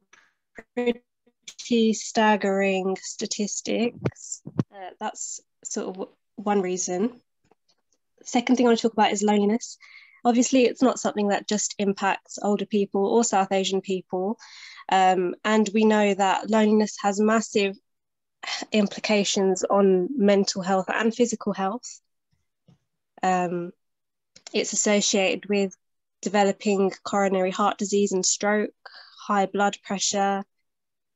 pretty staggering statistics. Uh, that's sort of one reason. Second thing I want to talk about is loneliness. Obviously, it's not something that just impacts older people or South Asian people. Um, and we know that loneliness has massive implications on mental health and physical health. Um, it's associated with developing coronary heart disease and stroke, high blood pressure,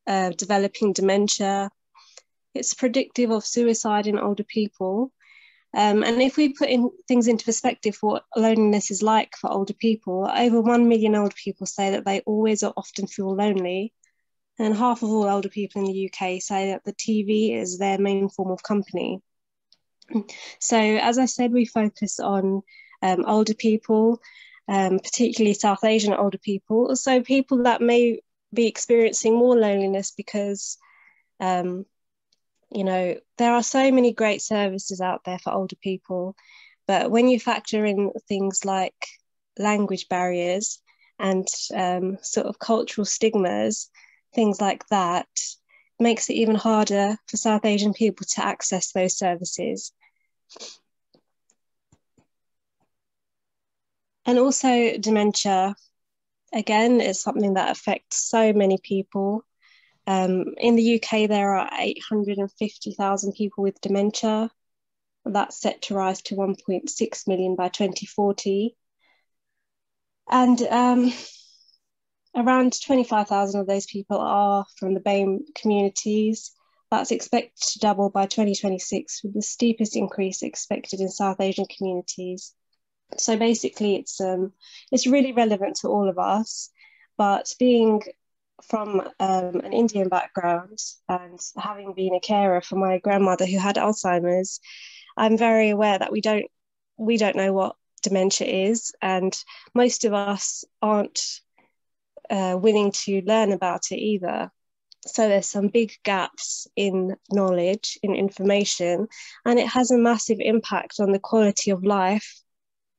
uh, developing dementia. It's predictive of suicide in older people. Um, and if we put in things into perspective, what loneliness is like for older people, over 1 million older people say that they always or often feel lonely. And half of all older people in the UK say that the TV is their main form of company. So, as I said, we focus on um, older people, um, particularly South Asian older people. So, people that may be experiencing more loneliness because um, you know there are so many great services out there for older people but when you factor in things like language barriers and um, sort of cultural stigmas things like that makes it even harder for south asian people to access those services and also dementia again is something that affects so many people um, in the UK, there are 850,000 people with dementia. That's set to rise to 1.6 million by 2040. And um, around 25,000 of those people are from the BAME communities. That's expected to double by 2026, with the steepest increase expected in South Asian communities. So basically, it's um, it's really relevant to all of us. But being from um, an Indian background and having been a carer for my grandmother who had Alzheimer's, I'm very aware that we don't we don't know what dementia is, and most of us aren't uh, willing to learn about it either. So there's some big gaps in knowledge, in information, and it has a massive impact on the quality of life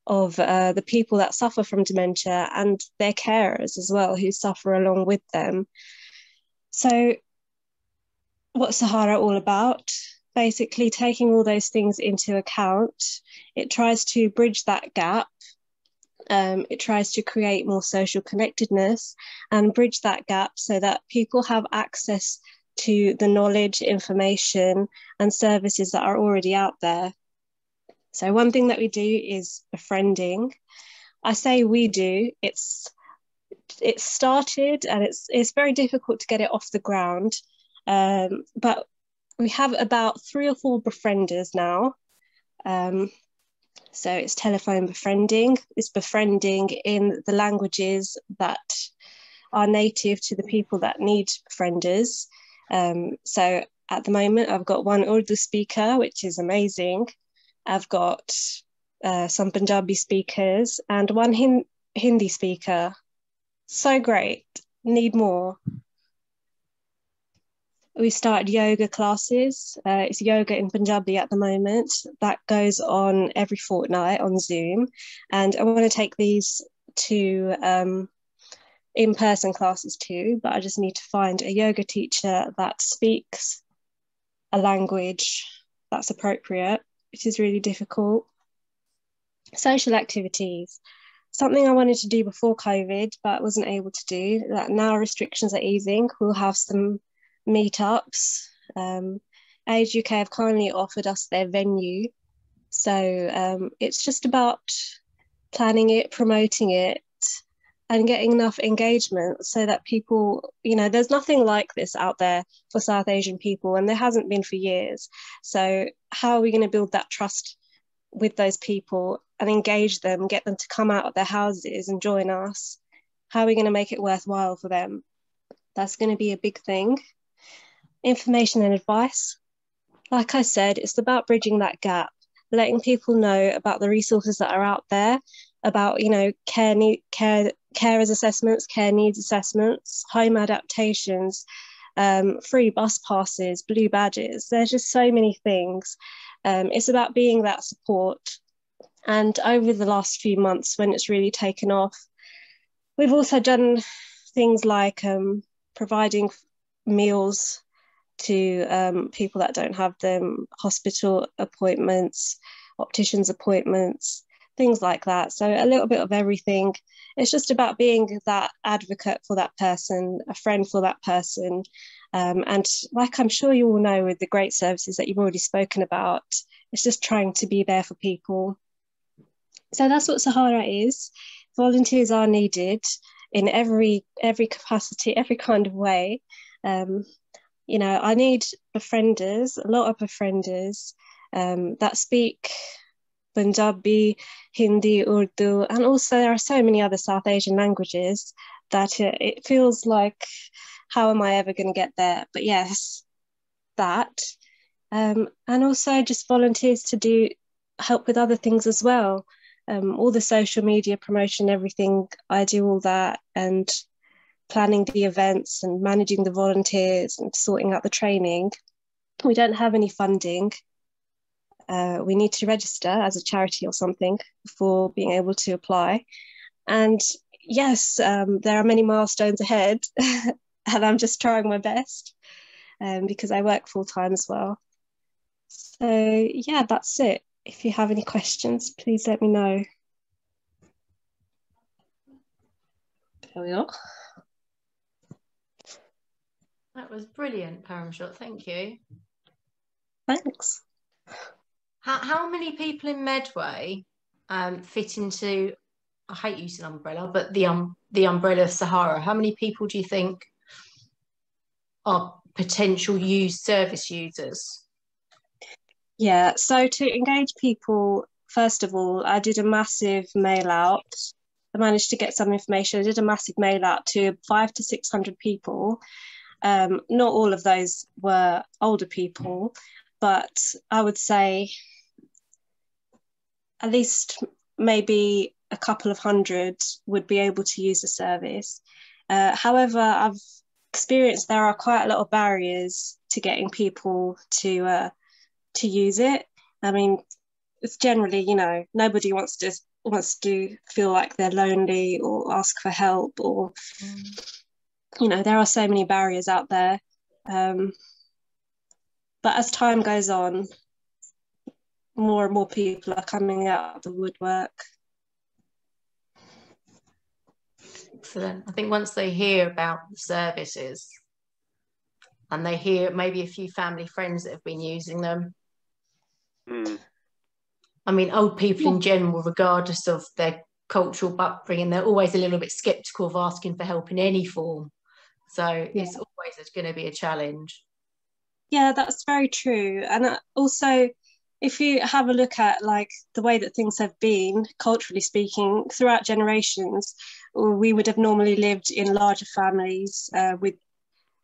of uh, the people that suffer from dementia and their carers as well, who suffer along with them. So, what's Sahara all about? Basically, taking all those things into account, it tries to bridge that gap. Um, it tries to create more social connectedness and bridge that gap so that people have access to the knowledge, information, and services that are already out there so one thing that we do is befriending. I say we do. It's it's started and it's it's very difficult to get it off the ground. Um, but we have about three or four befrienders now. Um, so it's telephone befriending. It's befriending in the languages that are native to the people that need befrienders. Um, so at the moment, I've got one Urdu speaker, which is amazing. I've got uh, some Punjabi speakers and one Hin- Hindi speaker. So great. Need more. We started yoga classes. Uh, it's yoga in Punjabi at the moment. That goes on every fortnight on Zoom. And I want to take these to um, in person classes too, but I just need to find a yoga teacher that speaks a language that's appropriate which is really difficult. Social activities, something I wanted to do before COVID, but wasn't able to do. That now restrictions are easing, we'll have some meetups. Um, Age UK have kindly offered us their venue. So um, it's just about planning it, promoting it, and getting enough engagement so that people, you know, there's nothing like this out there for South Asian people, and there hasn't been for years. So, how are we going to build that trust with those people and engage them, get them to come out of their houses and join us? How are we going to make it worthwhile for them? That's going to be a big thing. Information and advice. Like I said, it's about bridging that gap, letting people know about the resources that are out there, about you know care need care carers assessments, care needs assessments, home adaptations, um, free bus passes, blue badges. There's just so many things. Um, it's about being that support. And over the last few months, when it's really taken off, we've also done things like um, providing meals to um, people that don't have them, hospital appointments, opticians appointments, things like that. So a little bit of everything. It's just about being that advocate for that person, a friend for that person. Um, and like I'm sure you all know with the great services that you've already spoken about, it's just trying to be there for people. So that's what Sahara is. Volunteers are needed in every every capacity, every kind of way. Um, you know, I need befrienders, a lot of befrienders um, that speak Punjabi, Hindi, Urdu, and also there are so many other South Asian languages that it, feels like, how am I ever going to get there? But yes, that. Um, and also just volunteers to do help with other things as well. Um, all the social media promotion, everything, I do all that and planning the events and managing the volunteers and sorting out the training. We don't have any funding. Uh, we need to register as a charity or something before being able to apply. And yes, um, there are many milestones ahead, and I'm just trying my best um, because I work full time as well. So, yeah, that's it. If you have any questions, please let me know. There we are. That was brilliant, Paramshot. Thank you. Thanks. How, how many people in Medway um, fit into, I hate using umbrella, but the, um, the umbrella of Sahara? How many people do you think are potential use service users? Yeah, so to engage people, first of all, I did a massive mail out. I managed to get some information. I did a massive mail out to five to 600 people um, not all of those were older people, but I would say at least maybe a couple of hundred would be able to use the service. Uh, however, I've experienced there are quite a lot of barriers to getting people to uh, to use it. I mean, it's generally, you know, nobody wants to wants to feel like they're lonely or ask for help or mm you know there are so many barriers out there um, but as time goes on more and more people are coming out of the woodwork excellent i think once they hear about the services and they hear maybe a few family friends that have been using them mm. i mean old people in general regardless of their cultural upbringing they're always a little bit skeptical of asking for help in any form so yeah. it's always going to be a challenge. Yeah, that's very true. And uh, also, if you have a look at like the way that things have been culturally speaking throughout generations we would have normally lived in larger families uh, with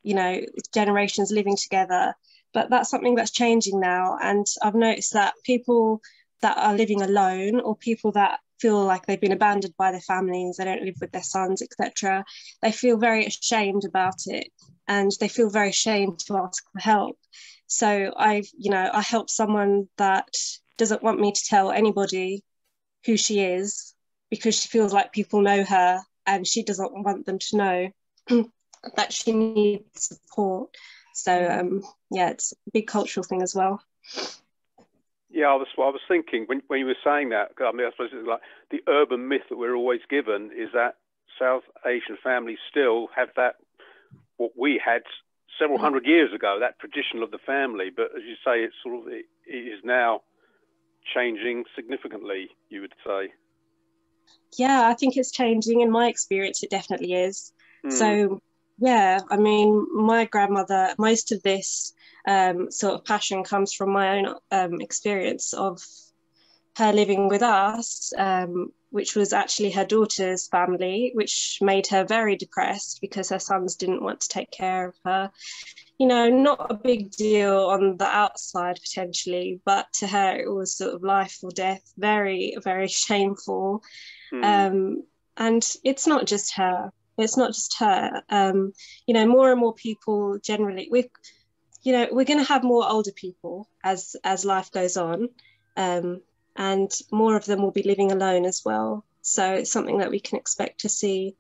you know generations living together but that's something that's changing now and i've noticed that people that are living alone or people that feel like they've been abandoned by their families, they don't live with their sons, etc. They feel very ashamed about it and they feel very ashamed to ask for help. So I've, you know, I help someone that doesn't want me to tell anybody who she is because she feels like people know her and she doesn't want them to know that she needs support. So um, yeah, it's a big cultural thing as well. Yeah, I was I was thinking when when you were saying that. I mean, I suppose it's like the urban myth that we're always given is that South Asian families still have that what we had several mm. hundred years ago, that tradition of the family. But as you say, it's sort of it, it is now changing significantly. You would say. Yeah, I think it's changing. In my experience, it definitely is. Mm. So yeah, I mean, my grandmother, most of this um, sort of passion comes from my own um, experience of her living with us, um, which was actually her daughter's family, which made her very depressed because her sons didn't want to take care of her. You know, not a big deal on the outside potentially, but to her it was sort of life or death, very, very shameful. Mm. and it's not just her it's not just her. Um, you know, more and more people generally we you know we're going to have more older people as as life goes on um, and more of them will be living alone as well so it's something that we can expect to see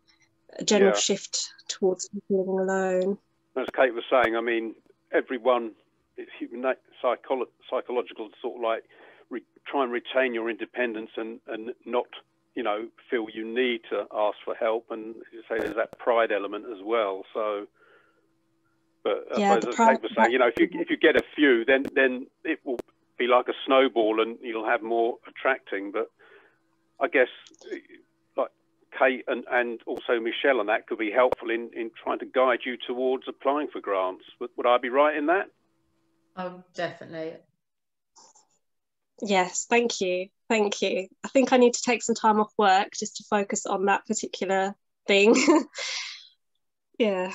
a general Yeah. shift towards people living alone As Kate was saying, I mean, everyone, it's human psycholo- psychological to sort of like re- try and retain your independence and, and not, you know, feel you need to ask for help. And as you say, there's that pride element as well. So, but uh, Yeah, the suppose as Kate was saying, you know, if you if you get a few, then then it will be like a snowball, and you'll have more attracting. But I guess like Kate and, and also Michelle and that could be helpful in, in trying to guide you towards applying for grants. Would, would I be right in that? Oh, definitely. yes thank you thank you i think i need to take some time off work just to focus on that particular thing yeah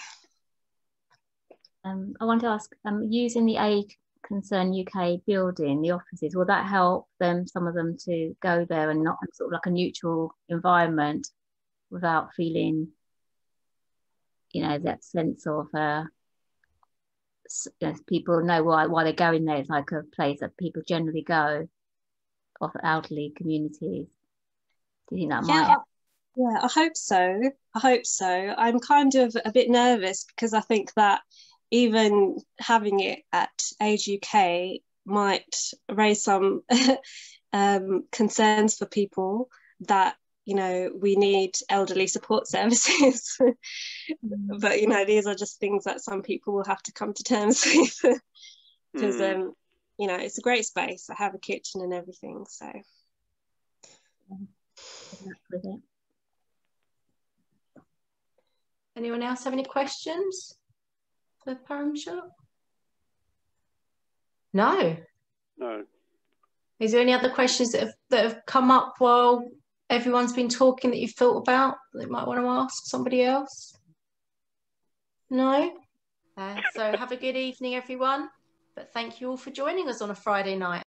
Um, I want to ask, um, using the Age Concern UK building, the offices, will that help them, some of them, to go there and not sort of like a neutral environment without feeling, you know, that sense of uh, you know, people know why why they're going there. It's like a place that people generally go of elderly communities. Do you think that Yeah, might? Yeah, I hope so. I hope so. I'm kind of a bit nervous because I think that even having it at Age UK might raise some um, concerns for people that you know we need elderly support services. but you know these are just things that some people will have to come to terms with because Hmm. um, you know it's a great space. I have a kitchen and everything, so. Anyone else have any questions for Paramshot? No. No. Is there any other questions that have, that have come up while everyone's been talking that you've thought about that you might want to ask somebody else? No? Uh, so have a good evening, everyone. But thank you all for joining us on a Friday night.